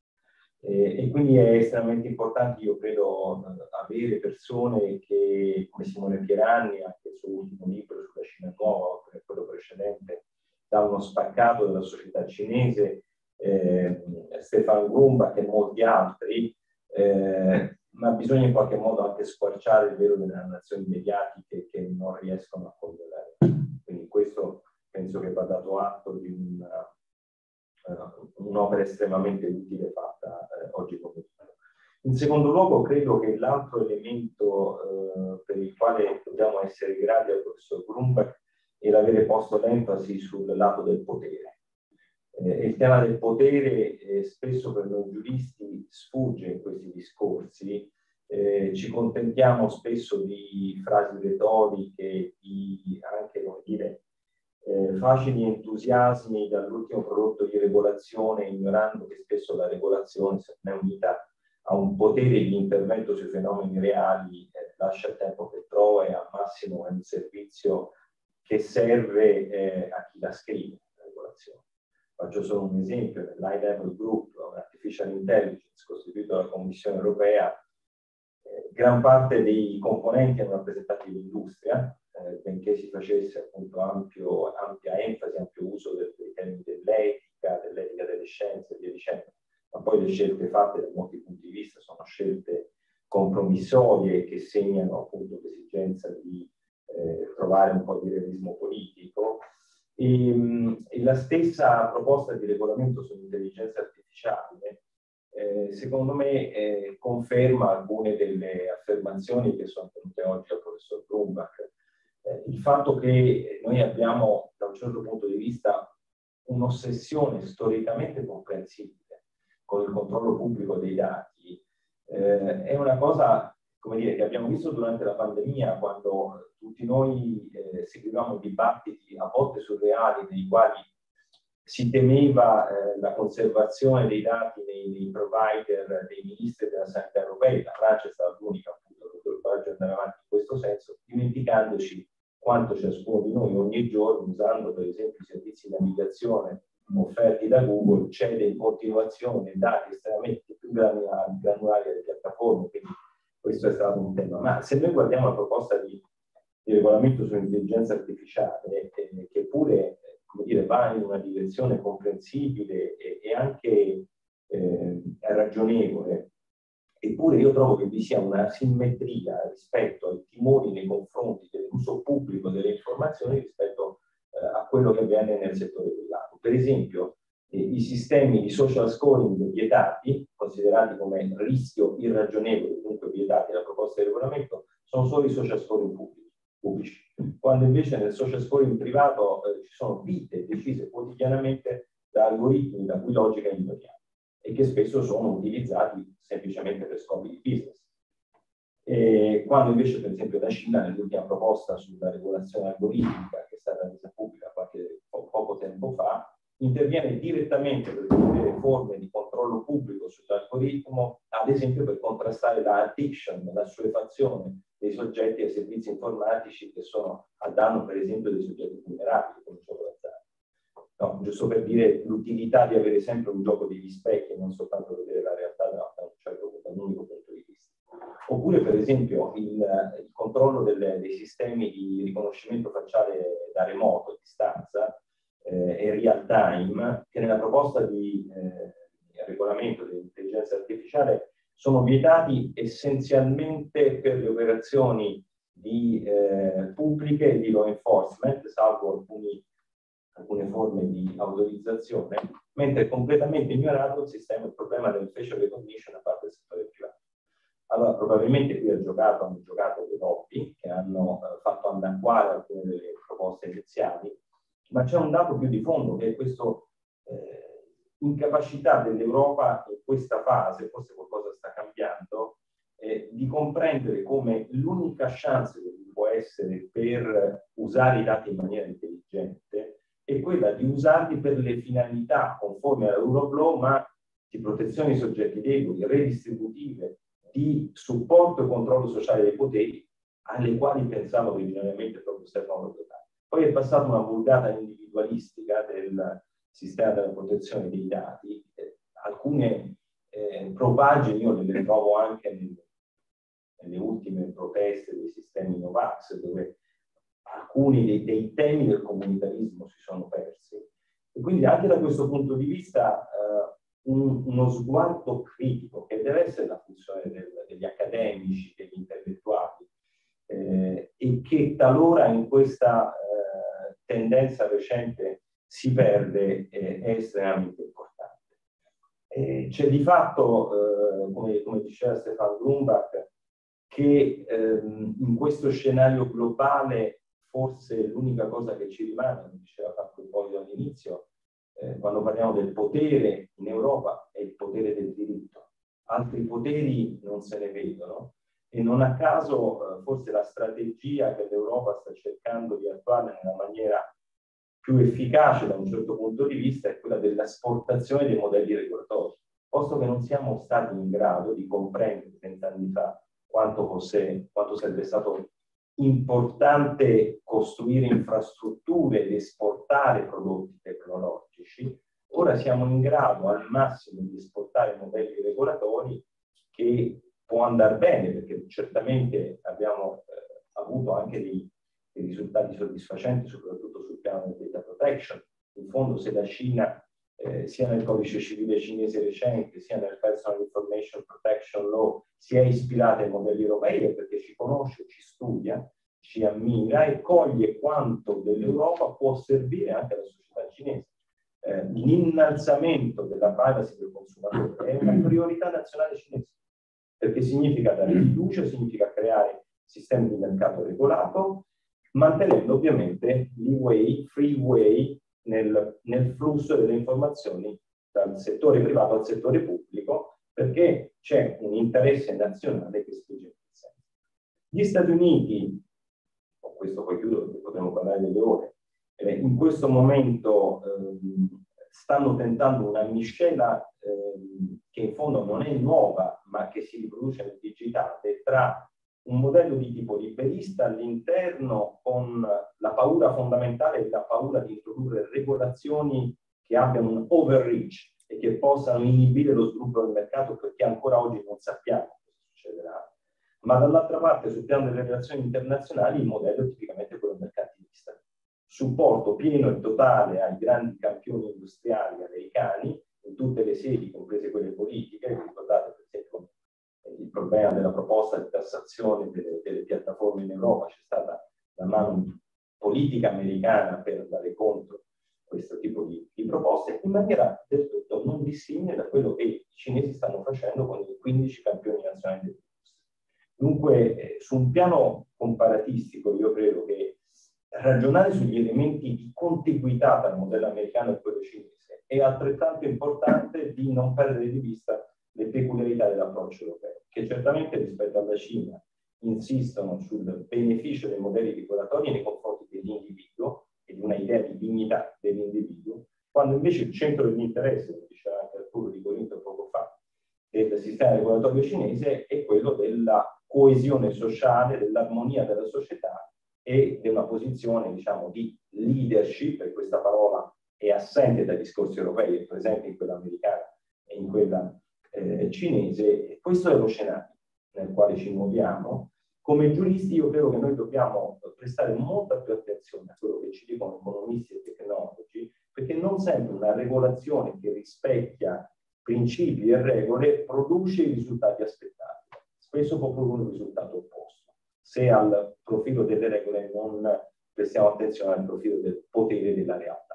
Eh, e quindi è estremamente importante, io credo, avere persone che, come Simone Pieranni, anche il suo ultimo libro sulla Cina nuova, quello precedente, da uno spaccato della società cinese, eh, Stefano Gumba e molti altri, eh, ma bisogna in qualche modo anche squarciare il velo delle narrazioni mediatiche che non riescono a controllare. Quindi questo penso che va dato atto di una, uh, un'opera estremamente utile fatta uh, oggi pomeriggio. In secondo luogo, credo che l'altro elemento uh, per il quale dobbiamo essere grati al professor Grunberg è l'avere posto l'enfasi sul lato del potere eh, il tema del potere eh, spesso per noi giuristi sfugge in questi discorsi, eh, ci contentiamo spesso di frasi retoriche, di anche come dire, eh, facili entusiasmi dall'ultimo prodotto di regolazione, ignorando che spesso la regolazione, se non è unita a un potere di intervento sui fenomeni reali, eh, lascia il tempo che trova e al massimo è un servizio che serve eh, a chi la scrive, la regolazione. Faccio solo un esempio, l'High Level Group, Artificial Intelligence, costituito dalla Commissione europea, eh, gran parte dei componenti erano rappresentati dall'industria, eh, benché si facesse appunto ampio, ampia enfasi, ampio uso del, dei temi dell'etica, dell'etica delle scienze e via dicendo, ma poi le scelte fatte da molti punti di vista sono scelte compromissorie che segnano appunto l'esigenza di eh, trovare un po' di realismo politico. E, ehm, e la stessa proposta di regolamento sull'intelligenza artificiale, eh, secondo me, eh, conferma alcune delle affermazioni che sono venute oggi dal professor Brumbach. Eh, il fatto che noi abbiamo, da un certo punto di vista, un'ossessione storicamente comprensibile con il controllo pubblico dei dati, eh, è una cosa come dire, che abbiamo visto durante la pandemia, quando tutti noi eh, seguivamo dibattiti a volte surreali, nei quali si temeva eh, la conservazione dei dati nei, nei, provider dei ministri della sanità europea. La Francia è stata l'unica appunto che il coraggio andare avanti in questo senso, dimenticandoci quanto ciascuno di noi ogni giorno, usando per esempio i servizi di navigazione offerti da Google, cede in continuazione dati estremamente più granulari, delle piattaforme, quindi questo è stato un tema. Ma se noi guardiamo la proposta di, di regolamento sull'intelligenza artificiale, eh, che pure dire, va in una direzione comprensibile e, e anche eh, ragionevole, eppure io trovo che vi sia una simmetria rispetto ai timori nei confronti dell'uso pubblico delle informazioni rispetto eh, a quello che avviene nel settore privato. Per esempio, eh, i sistemi di social scoring vietati, considerati come rischio irragionevole, dunque vietati dalla proposta di regolamento, sono solo i social scoring pubblici, quando invece nel social scoring privato eh, ci sono vite decise quotidianamente da algoritmi la cui logica ignoriamo e che spesso sono utilizzati semplicemente per scopi di business. E quando invece, per esempio, da Cina, nell'ultima proposta sulla regolazione algoritmica, che è stata resa pubblica qualche po- poco tempo fa, interviene direttamente per vedere forme di controllo pubblico sull'algoritmo, ad esempio per contrastare la addiction, la suefazione dei soggetti ai servizi informatici che sono a danno, per esempio, dei soggetti vulnerabili, come il gioco d'azzardo. No, giusto per dire l'utilità di avere sempre un gioco degli specchi e non soltanto vedere la realtà da, un, certo, da un unico punto di vista. Oppure, per esempio, il, il controllo delle, dei sistemi di riconoscimento facciale da remoto, a distanza, eh, e real time, che nella proposta di eh, regolamento dell'intelligenza artificiale sono vietati essenzialmente per le operazioni di, eh, pubbliche di law enforcement, salvo alcuni, alcune forme di autorizzazione, mentre completamente ignorato il sistema, il problema del facial recognition da parte del settore privato. Allora, probabilmente qui ha giocato, hanno giocato dei lobby che hanno eh, fatto annacquare alcune delle proposte iniziali, ma c'è un dato più di fondo che è questa eh, incapacità dell'Europa in questa fase, forse qualcosa sta cambiando, eh, di comprendere come l'unica chance che può essere per usare i dati in maniera intelligente è quella di usarli per le finalità conformi law, ma di protezione dei soggetti deboli, redistributive, di supporto e controllo sociale dei poteri, alle quali pensavo originariamente proprio servono dotati. Poi è passata una vulgata individualistica del sistema della protezione dei dati. Eh, alcune eh, propagini io le trovo anche nelle, nelle, ultime proteste dei sistemi Novax, dove alcuni dei, dei, temi del comunitarismo si sono persi. E quindi anche da questo punto di vista eh, un, uno sguardo critico, che deve essere la funzione del, degli accademici, degli intellettuali, eh, e che talora in questa tendenza recente si perde eh, è estremamente importante. c'è di fatto, eh, come, come, diceva Stefano Grumbach, che ehm, in questo scenario globale forse l'unica cosa che ci rimane, come diceva Franco Ipoglio all'inizio, eh, quando parliamo del potere in Europa è il potere del diritto. Altri poteri non se ne vedono e non a caso eh, forse la strategia che l'Europa sta cercando di attuare nella maniera più efficace da un certo punto di vista è quella dell'esportazione dei modelli regolatori, posto che non siamo stati in grado di comprendere vent'anni fa quanto, fosse, quanto sarebbe stato importante costruire infrastrutture ed esportare prodotti tecnologici, ora siamo in grado al massimo di esportare modelli regolatori che può andare bene perché certamente abbiamo eh, avuto anche dei, dei, risultati soddisfacenti soprattutto sul piano del data protection. In fondo se la Cina eh, sia nel codice civile cinese recente, sia nel Personal Information Protection Law, si è ispirata ai modelli europei perché ci conosce, ci studia, ci ammira e coglie quanto dell'Europa può servire anche alla società cinese. Eh, l'innalzamento della privacy del consumatore è una priorità nazionale cinese, perché significa dare fiducia, significa creare sistemi di mercato regolato, mantenendo ovviamente leeway, freeway nel, nel flusso delle informazioni dal settore privato al settore pubblico, perché c'è un interesse nazionale che spinge in quel senso. Gli Stati Uniti, con questo poi chiudo perché potremmo parlare delle ore, eh, in questo momento eh, stanno tentando una miscela eh, che in fondo non è nuova, ma che si riproduce nel digitale, tra un modello di tipo liberista all'interno con la paura fondamentale e la paura di introdurre regolazioni che abbiano un overreach e che possano inibire lo sviluppo del mercato perché ancora oggi non sappiamo cosa succederà. Ma dall'altra parte, sul piano delle relazioni internazionali, il modello è tipicamente quello mercantilista. Supporto pieno e totale ai grandi campioni industriali americani in tutte le sedi, comprese quelle politiche, ricordate per esempio il problema della proposta di tassazione delle, delle piattaforme in Europa, c'è stata la mano politica americana per dare conto a questo tipo di, di, proposte in maniera del tutto non dissimile da quello che i cinesi stanno facendo con i 15 campioni nazionali dell'industria. Dunque, eh, su un piano comparatistico, io credo che ragionare sugli elementi di contiguità tra il modello americano e quello cinese è altrettanto importante di non perdere di vista le peculiarità dell'approccio europeo, che certamente rispetto alla Cina insistono sul beneficio dei modelli regolatori nei confronti dell'individuo e di una idea di dignità dell'individuo, quando invece il centro dell'interesse, come diceva anche Arturo di Corinto poco fa, del sistema regolatorio cinese è quello della coesione sociale, dell'armonia della società e di una posizione diciamo, di leadership, e questa parola è assente dai discorsi europei, è presente in quella americana e in quella eh, cinese. Questo è lo scenario nel quale ci muoviamo. Come giuristi io credo che noi dobbiamo prestare molta più attenzione a quello che ci dicono economisti e tecnologi, perché non sempre una regolazione che rispecchia principi e regole produce i risultati aspettati. Spesso può produrre un risultato opposto, se al profilo delle regole non prestiamo attenzione al profilo del potere della realtà.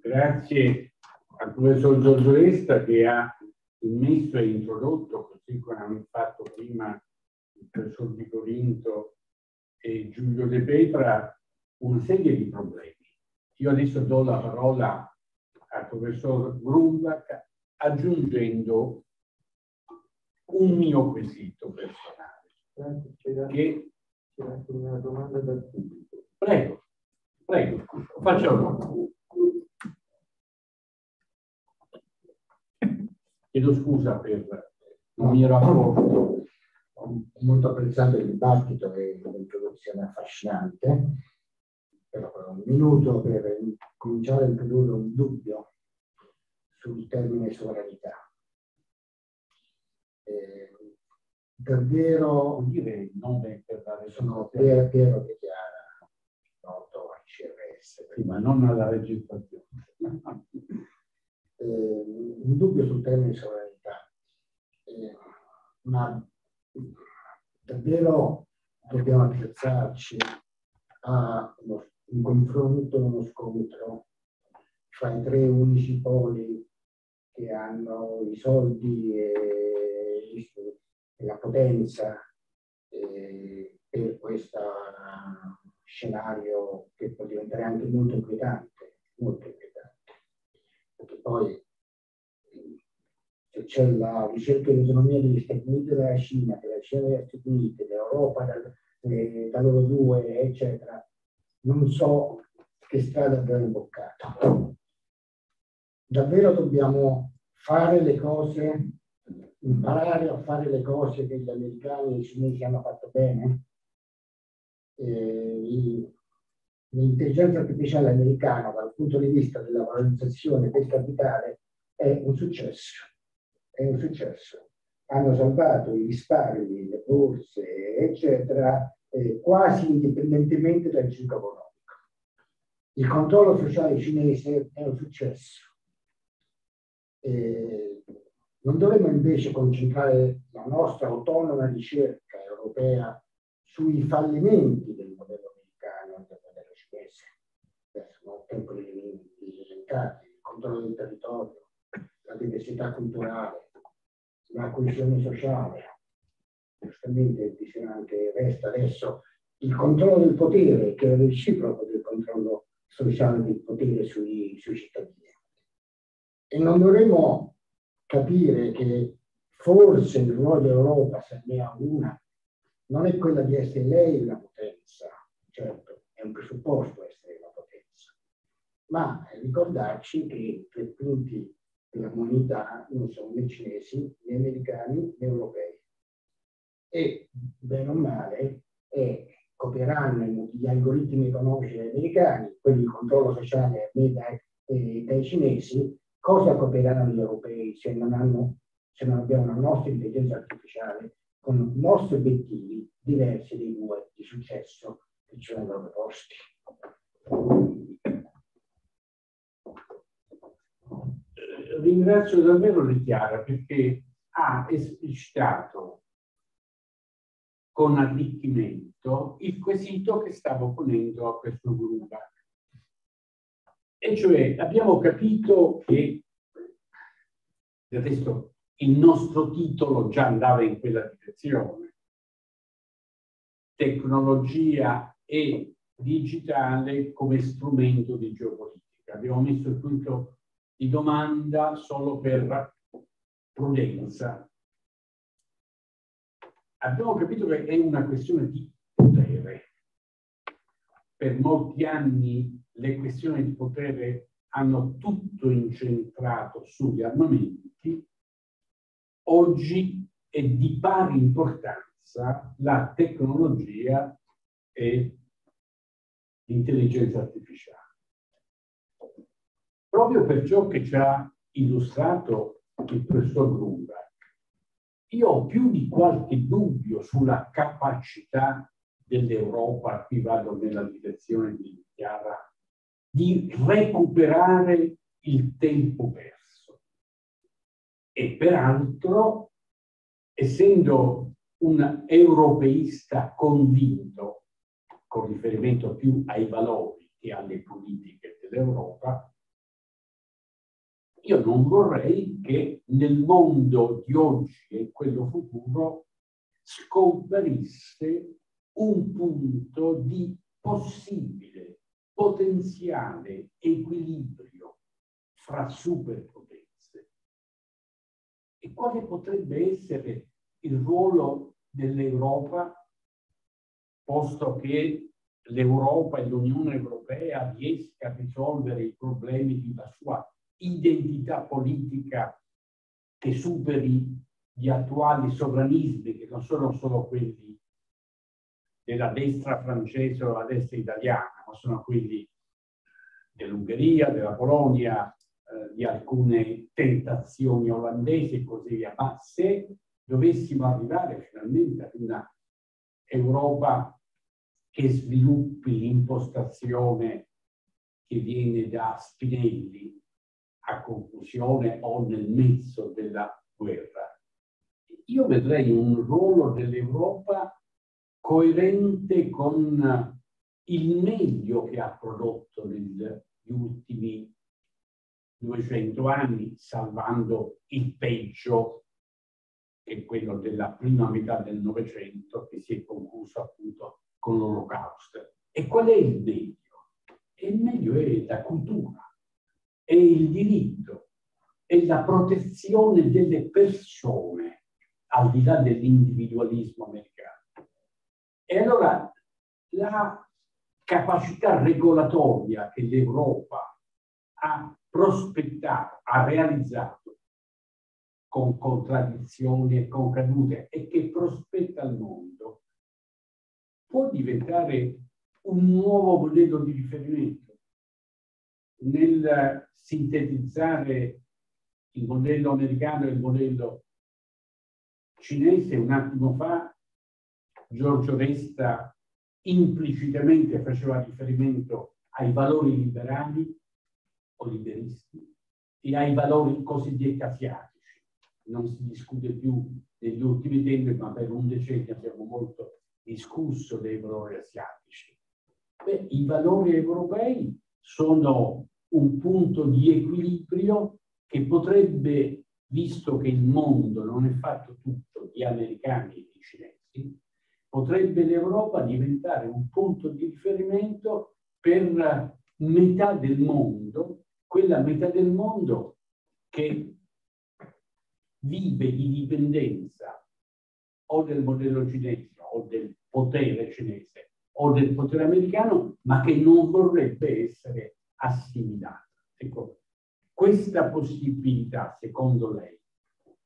Grazie al professor Giorgio Resta che ha immesso e introdotto, così come hanno fatto prima il professor Di Corinto e Giulio De Petra, una serie di problemi. Io adesso do la parola al professor Grumbach aggiungendo un mio quesito personale. Che... C'è anche una domanda dal pubblico. Prego. Prego, facciamo. Chiedo scusa per il mio rapporto. Ho molto apprezzato il dibattito e l'introduzione affascinante, però un minuto per cominciare a introdurre un dubbio sul termine sovranità. Eh, davvero dire il nome per dare sono Piero, Piero che noto ma non alla registrazione. eh, un dubbio sul termine sovranità, eh, ma davvero dobbiamo attrezzarci a uno, un confronto, uno scontro fra i tre unici poli che hanno i soldi e, e la potenza eh, per questa scenario che può diventare anche molto inquietante, molto inquietante. Perché poi se c'è la ricerca di autonomia degli Stati Uniti e della Cina, della Cina degli Stati Uniti, dell'Europa dal, eh, da loro due, eccetera, non so che strada abbiamo imboccato. Davvero dobbiamo fare le cose, imparare a fare le cose che gli americani e i cinesi hanno fatto bene? Eh, l'intelligenza artificiale americana dal punto di vista della valorizzazione del capitale è un successo. È un successo. Hanno salvato i risparmi, le borse, eccetera, eh, quasi indipendentemente dal ciclo economico. Il controllo sociale cinese è un successo. Eh, non dovremmo invece concentrare la nostra autonoma ricerca europea sui fallimenti del modello americano e del modello cinese. Sono tempo di elencati, il controllo del territorio, la diversità culturale, la coesione sociale. Giustamente dice anche resta adesso il controllo del potere, che è reciproco del controllo sociale del potere sui, sui cittadini. E non dovremmo capire che forse il ruolo dell'Europa, se ne ha una, non è quella di essere lei una potenza, certo, è un presupposto essere una potenza, ma ricordarci che i tre punti della comunità non sono né cinesi, né americani, né europei. E, bene o male, eh, copieranno gli algoritmi economici americani, quelli di controllo sociale dai, eh, dai cinesi, cosa copieranno gli europei se non, hanno, se non abbiamo una nostra intelligenza artificiale con nostri obiettivi diversi dei due di successo che ci vengono proposti. ringrazio davvero Richiara perché ha esplicitato con arricchimento il quesito che stavo ponendo a questo gruppo. E cioè abbiamo capito che, resto il nostro titolo già andava in quella direzione, tecnologia e digitale come strumento di geopolitica. Abbiamo messo il punto di domanda solo per prudenza. Abbiamo capito che è una questione di potere. Per molti anni le questioni di potere hanno tutto incentrato sugli armamenti. Oggi è di pari importanza la tecnologia e l'intelligenza artificiale proprio per ciò che ci ha illustrato il professor Grunberg. Io ho più di qualche dubbio sulla capacità dell'Europa, qui vado nella direzione di Chiara, di recuperare il tempo perso. E peraltro, essendo un europeista convinto, con riferimento più ai valori che alle politiche dell'Europa, io non vorrei che nel mondo di oggi e quello futuro scomparisse un punto di possibile, potenziale equilibrio fra superpotenze. E quale potrebbe essere il ruolo dell'Europa, posto che l'Europa e l'Unione Europea riesca a risolvere i problemi di una sua identità politica che superi gli attuali sovranismi, che non sono solo quelli della destra francese o della destra italiana, ma sono quelli dell'Ungheria, della Polonia, eh, di alcune tentazioni olandesi e così via. Ma se dovessimo arrivare finalmente ad una Europa che sviluppi l'impostazione che viene da Spinelli, a conclusione o nel mezzo della guerra. Io vedrei un ruolo dell'Europa coerente con il meglio che ha prodotto negli ultimi 200 anni, salvando il peggio, che è quello della prima metà del Novecento, che si è concluso appunto con l'Olocausto. E qual è il meglio? Il meglio è la cultura è il diritto, è la protezione delle persone, al di là dell'individualismo americano. E allora la capacità regolatoria che l'Europa ha prospettato, ha realizzato con contraddizioni e con cadute e che prospetta al mondo, può diventare un nuovo modello di riferimento nel sintetizzare il modello americano e il modello cinese. Un attimo fa, Giorgio Resta implicitamente faceva riferimento ai valori liberali o liberisti e ai valori cosiddetti asiatici. Non si discute più negli ultimi tempi, ma per un decennio abbiamo molto discusso dei valori asiatici. Beh, I valori europei sono un punto di equilibrio che potrebbe, visto che il mondo non è fatto tutto di americani e di cinesi, potrebbe l'Europa diventare un punto di riferimento per metà del mondo, quella metà del mondo che vive di dipendenza o del modello cinese o del potere cinese o del potere americano, ma che non vorrebbe essere assimilata. Ecco, questa possibilità, secondo lei,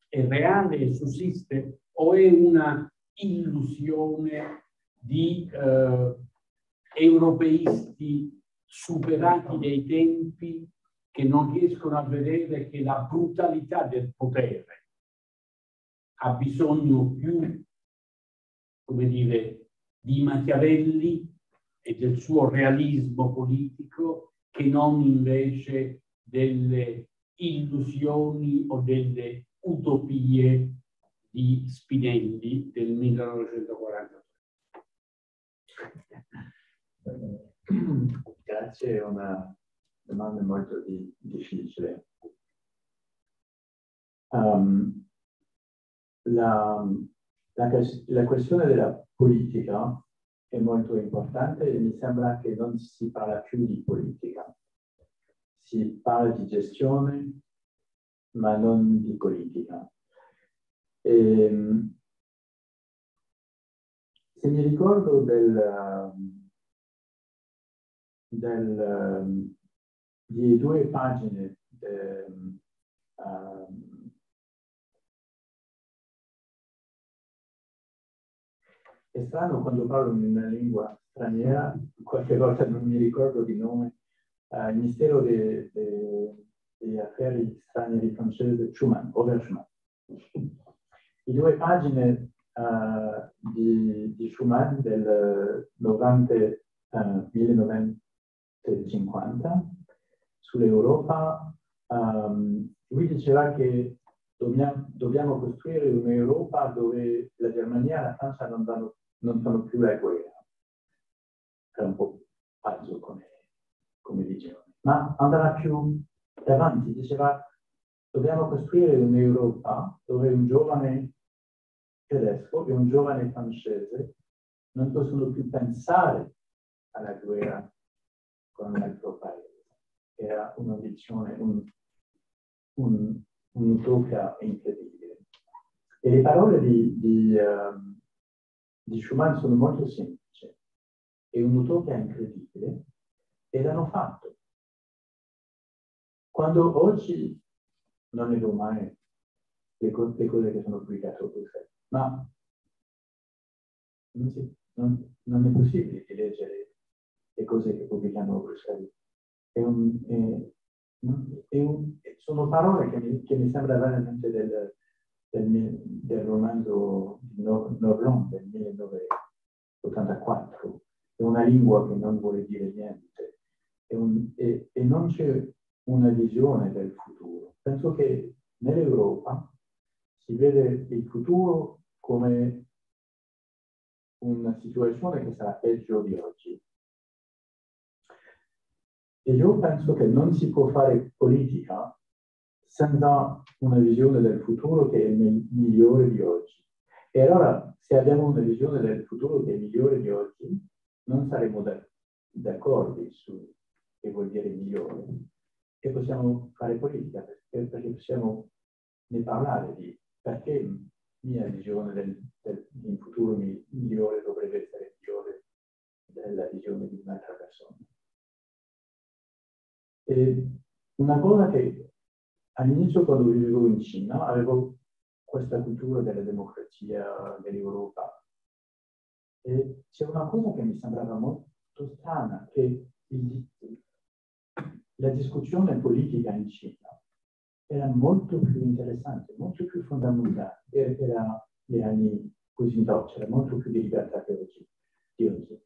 è reale e sussiste o è una illusione di eh, europeisti superati dai tempi che non riescono a vedere che la brutalità del potere ha bisogno più, come dire, di Machiavelli e del suo realismo politico che non invece delle illusioni o delle utopie di Spinelli del 1943. Grazie, una domanda molto di, difficile. Um, la, la, la, questione della politica è molto importante e mi sembra che non si parla più di politica. Si parla di gestione, ma non di politica. E, ehm, se mi ricordo del, del, di due pagine um, è strano quando parlo in una lingua straniera, qualche volta non mi ricordo di nome, uh, il Ministero degli Affari Stranieri francese, Schumann, Over Schumann. I due pagine uh, di, di, Schumann del 90, uh, 1950 sull'Europa, um, lui diceva che dobbiamo, dobbiamo costruire un'Europa dove la Germania e la Francia non, danno, non fanno più la guerra. È un po' pazzo come, come diceva. Ma andrà più avanti, diceva dobbiamo costruire un'Europa dove un giovane tedesco e un giovane francese non possono più pensare alla guerra con un altro paese. Era un'ambizione, un, un, un'utopia incredibile. E le parole di, di, uh, di Schumann sono molto semplici. È un'utopia incredibile e l'hanno fatto. Quando oggi non vedo mai le, co- le cose che sono pubblicate Bruxelles, ma non, si, non, non, è possibile di leggere le cose che pubblicano Bruxelles. È un, è, è un, sono parole che mi, che mi sembra veramente del, del, del romanzo Norlon del 1984. È una lingua che non vuole dire niente un, e, e non c'è una visione del futuro. Penso che nell'Europa si vede il futuro come una situazione che sarà peggio di oggi. E io penso che non si può fare politica senza una visione del futuro che è migliore di oggi. E allora, se abbiamo una visione del futuro che è migliore di oggi, non saremo d'accordo su che vuol dire migliore e possiamo fare politica perché, possiamo ne parlare di perché mia visione del, del in futuro migliore dovrebbe essere migliore della visione di un'altra persona. E una cosa che all'inizio quando vivevo in Cina avevo questa cultura della democrazia dell'Europa e c'è una cosa che mi sembrava molto strana, che il, la discussione politica in Cina era molto più interessante, molto più fondamentale, era, negli anni così dopo, c'era molto più di libertà che oggi. Di oggi.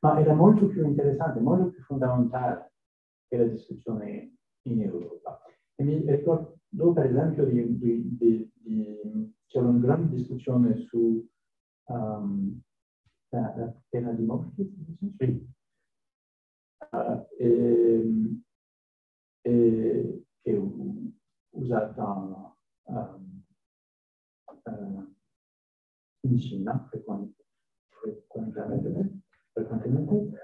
ma era molto più interessante, molto più fondamentale che la discussione in Europa. E mi ricordo per esempio di, di, di, di c'era una grande discussione su um, la, la, pena di morte, sì. uh, e, e, che usata um, uh, in Cina frequentemente, frequentemente,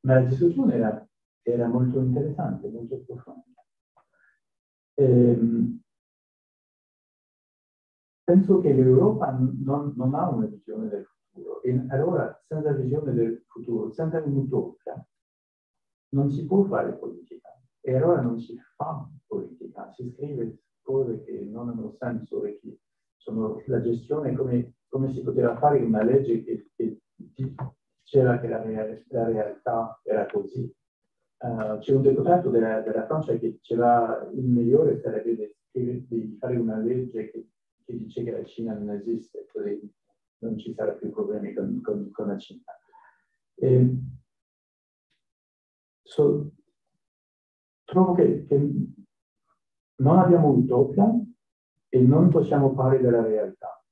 ma la discussione era, era molto interessante, molto profonda. Ehm, penso che l'Europa non, non, ha una visione del futuro. E allora senza visione del futuro, senza un'utopia, non si può fare politica. E allora non si fa politica, si scrive cose che non hanno senso e che sono la gestione come, come si poteva fare una legge che, che diceva che la, la realtà era così Uh, c'è un deputato della, della, Francia che diceva il migliore sarebbe di, di fare una legge che, che, dice che la Cina non esiste, così non ci saranno più problemi con, con, con la Cina. E, so, trovo che, che, non abbiamo utopia e non possiamo parlare della realtà.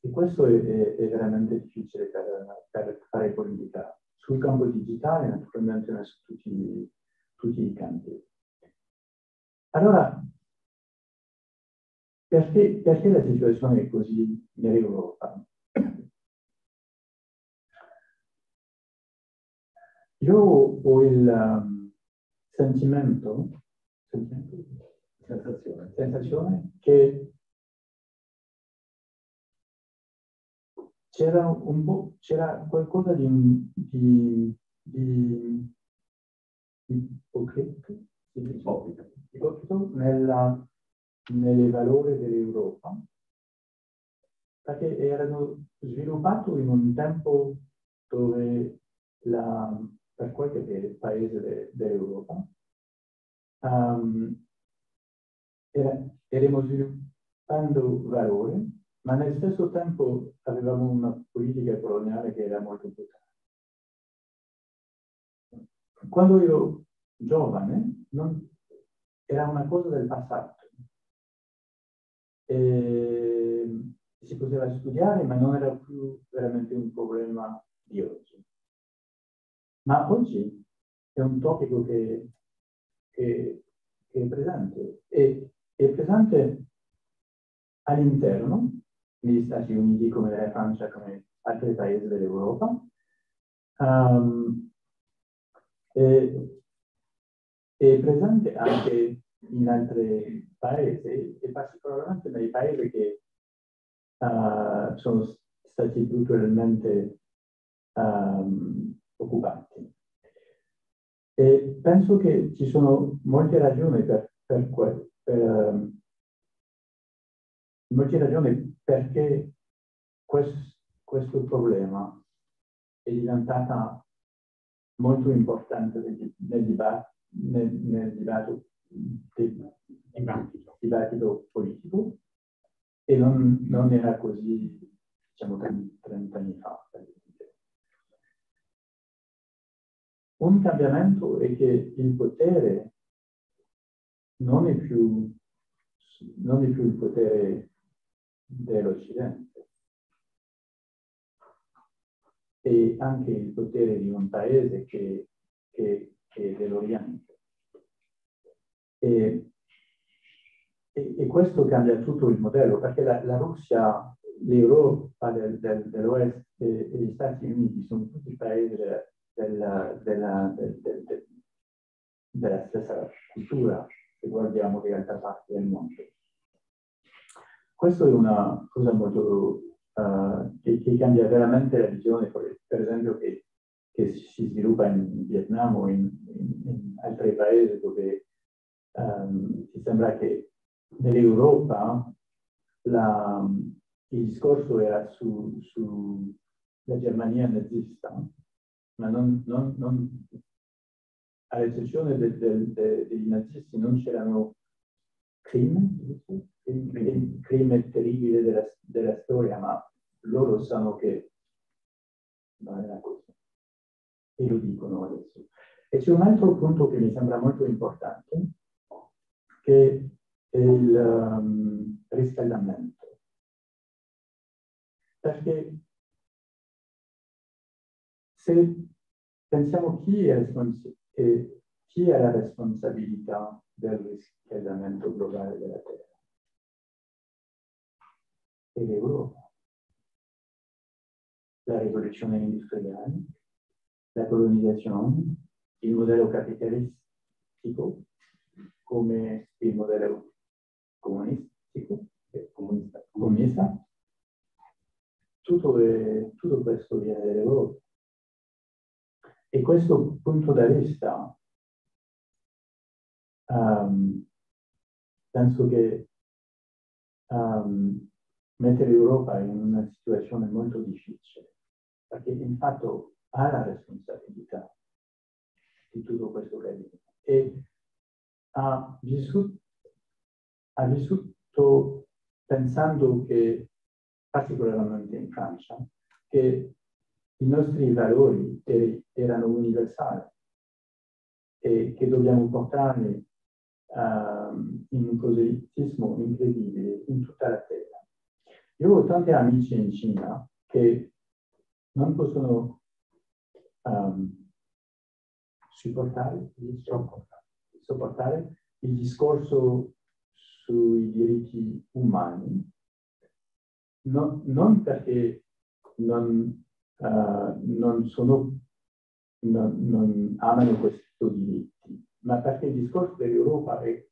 E questo è, è, è veramente difficile per, per fare politica sul campo digitale, naturalmente su tutti, tutti i campi. Allora, perché, perché la situazione è così nell'Europa? Io ho il um, sentimento, sentimento sensazione. sensazione che c'era, un po', c'era qualcosa di, di, di, di ipocrita, nella, nelle valori dell'Europa, perché erano sviluppati in un tempo dove la, per qualche paese de, dell'Europa um, era, erano sviluppando valori ma nel stesso tempo avevamo una politica coloniale che era molto brutale. Quando ero giovane non, era una cosa del passato. E si poteva studiare, ma non era più veramente un problema di oggi. Ma oggi è un topico che, che, che è presente. E è presente all'interno negli Stati Uniti come nella Francia come altri paesi dell'Europa. Um, è, presente anche in altri paesi e particolarmente nei paesi che uh, sono stati brutalmente um, occupati. E penso che ci sono molte ragioni per, per, per, um, molte ragioni perché questo, questo problema è diventata molto importante nel, nel, dibattito, nel, nel dibattito, dibattito. dibattito, politico e non, non, era così, diciamo, 30 anni fa. Un cambiamento è che il potere non è più, non è più il potere dell'Occidente e anche il potere di un paese che, che, che è dell'Oriente. E, e, e, questo cambia tutto il modello, perché la, la Russia, l'Europa del, del, dell'Oest e, e, gli Stati Uniti sono tutti paesi della, della, del, della stessa cultura, se guardiamo le altre parti del mondo. Questo è una cosa molto uh, che, che, cambia veramente la visione, per, esempio, che, che, si sviluppa in Vietnam o in, in, in altri paesi dove um, si sembra che nell'Europa la, il discorso era su, su Germania nazista, ma non, non, non all'eccezione de, de, de, dei nazisti non c'erano crimini, il crimine terribile della, della storia, ma loro sanno che non era così. E lo dicono adesso. E c'è un altro punto che mi sembra molto importante, che è il um, riscaldamento. Perché se pensiamo chi è, chi è la responsabilità del riscaldamento globale della Terra, è l'Europa. La rivoluzione industriale, la colonizzazione, il modello capitalistico come il modello comunistico, comunista, comunista tutto, è, tutto questo viene dall'Europa. E questo punto di vista um, penso che um, mette l'Europa in una situazione molto difficile, perché in fatto ha la responsabilità di tutto questo che e ha vissuto, ha vissuto pensando che, particolarmente in Francia, che i nostri valori erano universali e che dobbiamo portarli um, in un proselitismo incredibile in tutta la terra. Io ho tanti amici in Cina che non possono um, supportare, sopportare il discorso sui diritti umani, no, non perché non, uh, non, sono, non, non amano diritti, ma perché il discorso dell'Europa è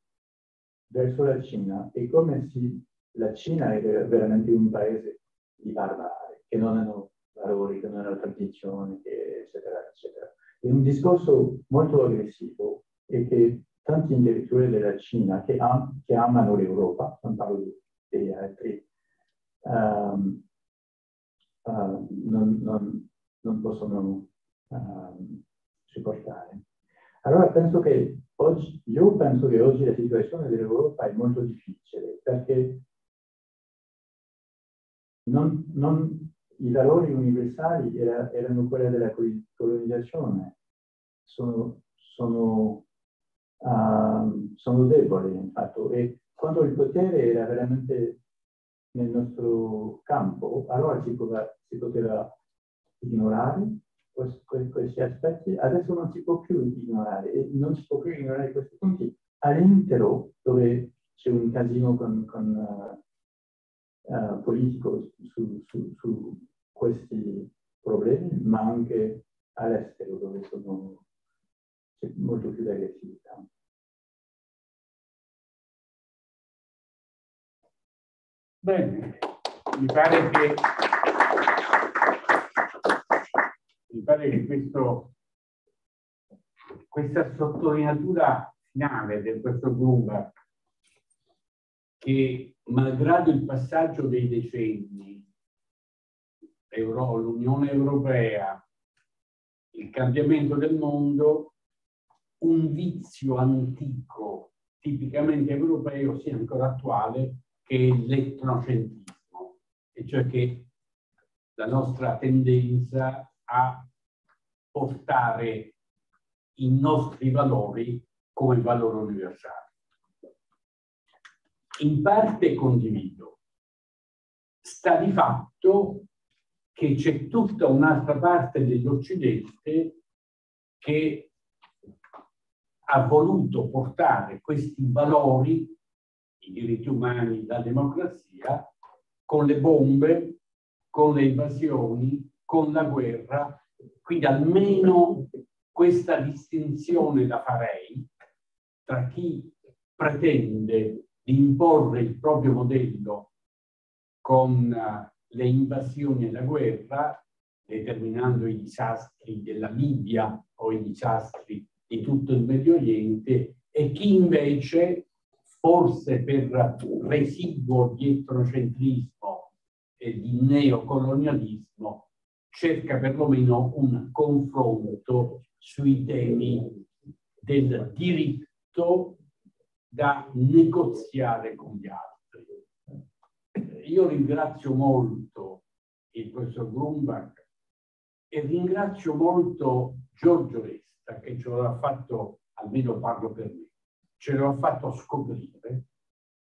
verso la Cina è come se la Cina è veramente un paese di barbari, che non hanno valori, che non hanno tradizioni, eccetera, eccetera. È un discorso molto aggressivo e che tanti intellettuali della Cina che, am che amano l'Europa, non parlo degli altri, um, uh, non, non, non, possono um, supportare. Allora penso che oggi, io penso che oggi la situazione dell'Europa è molto difficile perché non, non, i valori universali era, erano quelli della colonizzazione, sono, sono, uh, sono deboli infatti e quando il potere era veramente nel nostro campo, allora si poteva, si poteva ignorare questi, aspetti, adesso non si può più ignorare non si può più ignorare questi punti all'intero dove c'è un casino con, con uh, uh, politico su, su, su, questi problemi, ma anche all'estero dove sono, c'è molto più di aggressività. Bene, mi pare che, mi pare che questo, questa sottolineatura finale di questo Bloomberg, che malgrado il passaggio dei decenni, l'Unione Europea, il cambiamento del mondo, un vizio antico, tipicamente europeo, sia ancora attuale, che è l'etnocentrismo, e cioè che la nostra tendenza a portare i nostri valori come valori universali in parte condivido. Sta di fatto che c'è tutta un'altra parte dell'Occidente che ha voluto portare questi valori, i diritti umani, la democrazia, con le bombe, con le invasioni, con la guerra. Quindi almeno questa distinzione la farei tra chi pretende di imporre il proprio modello con eh, le invasioni e la guerra, determinando i disastri della Libia o i disastri di tutto il Medio Oriente, e chi invece, forse per residuo di etnocentrismo e di neocolonialismo, cerca perlomeno un confronto sui temi del diritto da negoziare con gli altri. Io ringrazio molto il professor Grunbach e ringrazio molto Giorgio Resta che ce l'ha fatto, almeno parlo per me, ce l'ha fatto scoprire.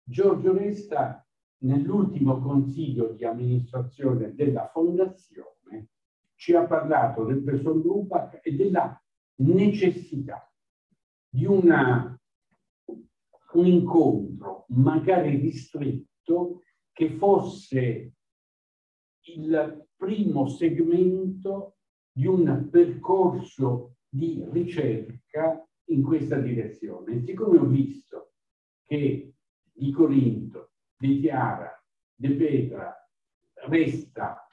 Giorgio Resta nell'ultimo consiglio di amministrazione della fondazione ci ha parlato del professor Lubac e della necessità di una, un incontro, magari ristretto, che fosse il primo segmento di un percorso di ricerca in questa direzione. siccome ho visto che di Corinto, di Chiara, di Petra, resta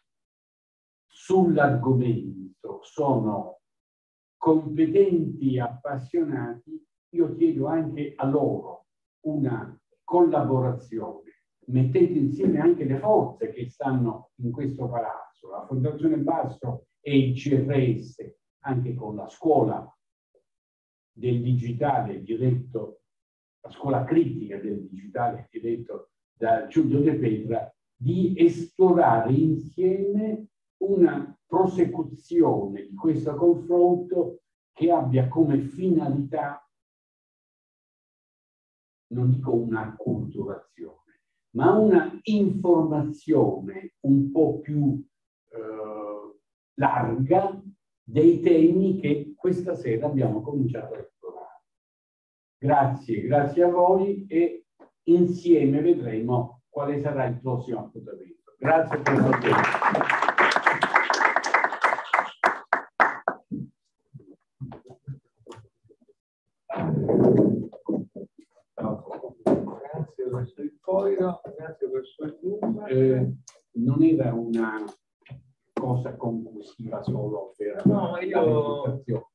sull'argomento, sono competenti e appassionati, io chiedo anche a loro una collaborazione. Mettete insieme anche le forze che stanno in questo palazzo, la Fondazione Basso e il CRS, anche con la scuola del digitale diretto, la scuola critica del digitale diretto da Giulio De Petra, di esplorare insieme una prosecuzione di questo confronto che abbia come finalità, non dico una acculturazione, ma una informazione un po' più eh, larga dei temi che questa sera abbiamo cominciato a esplorare. Grazie, grazie a voi e insieme vedremo quale sarà il prossimo appuntamento. Grazie per il tempo. Grazie verso grazie verso il Zoom. Eh, non era una cosa conclusiva solo per no, io...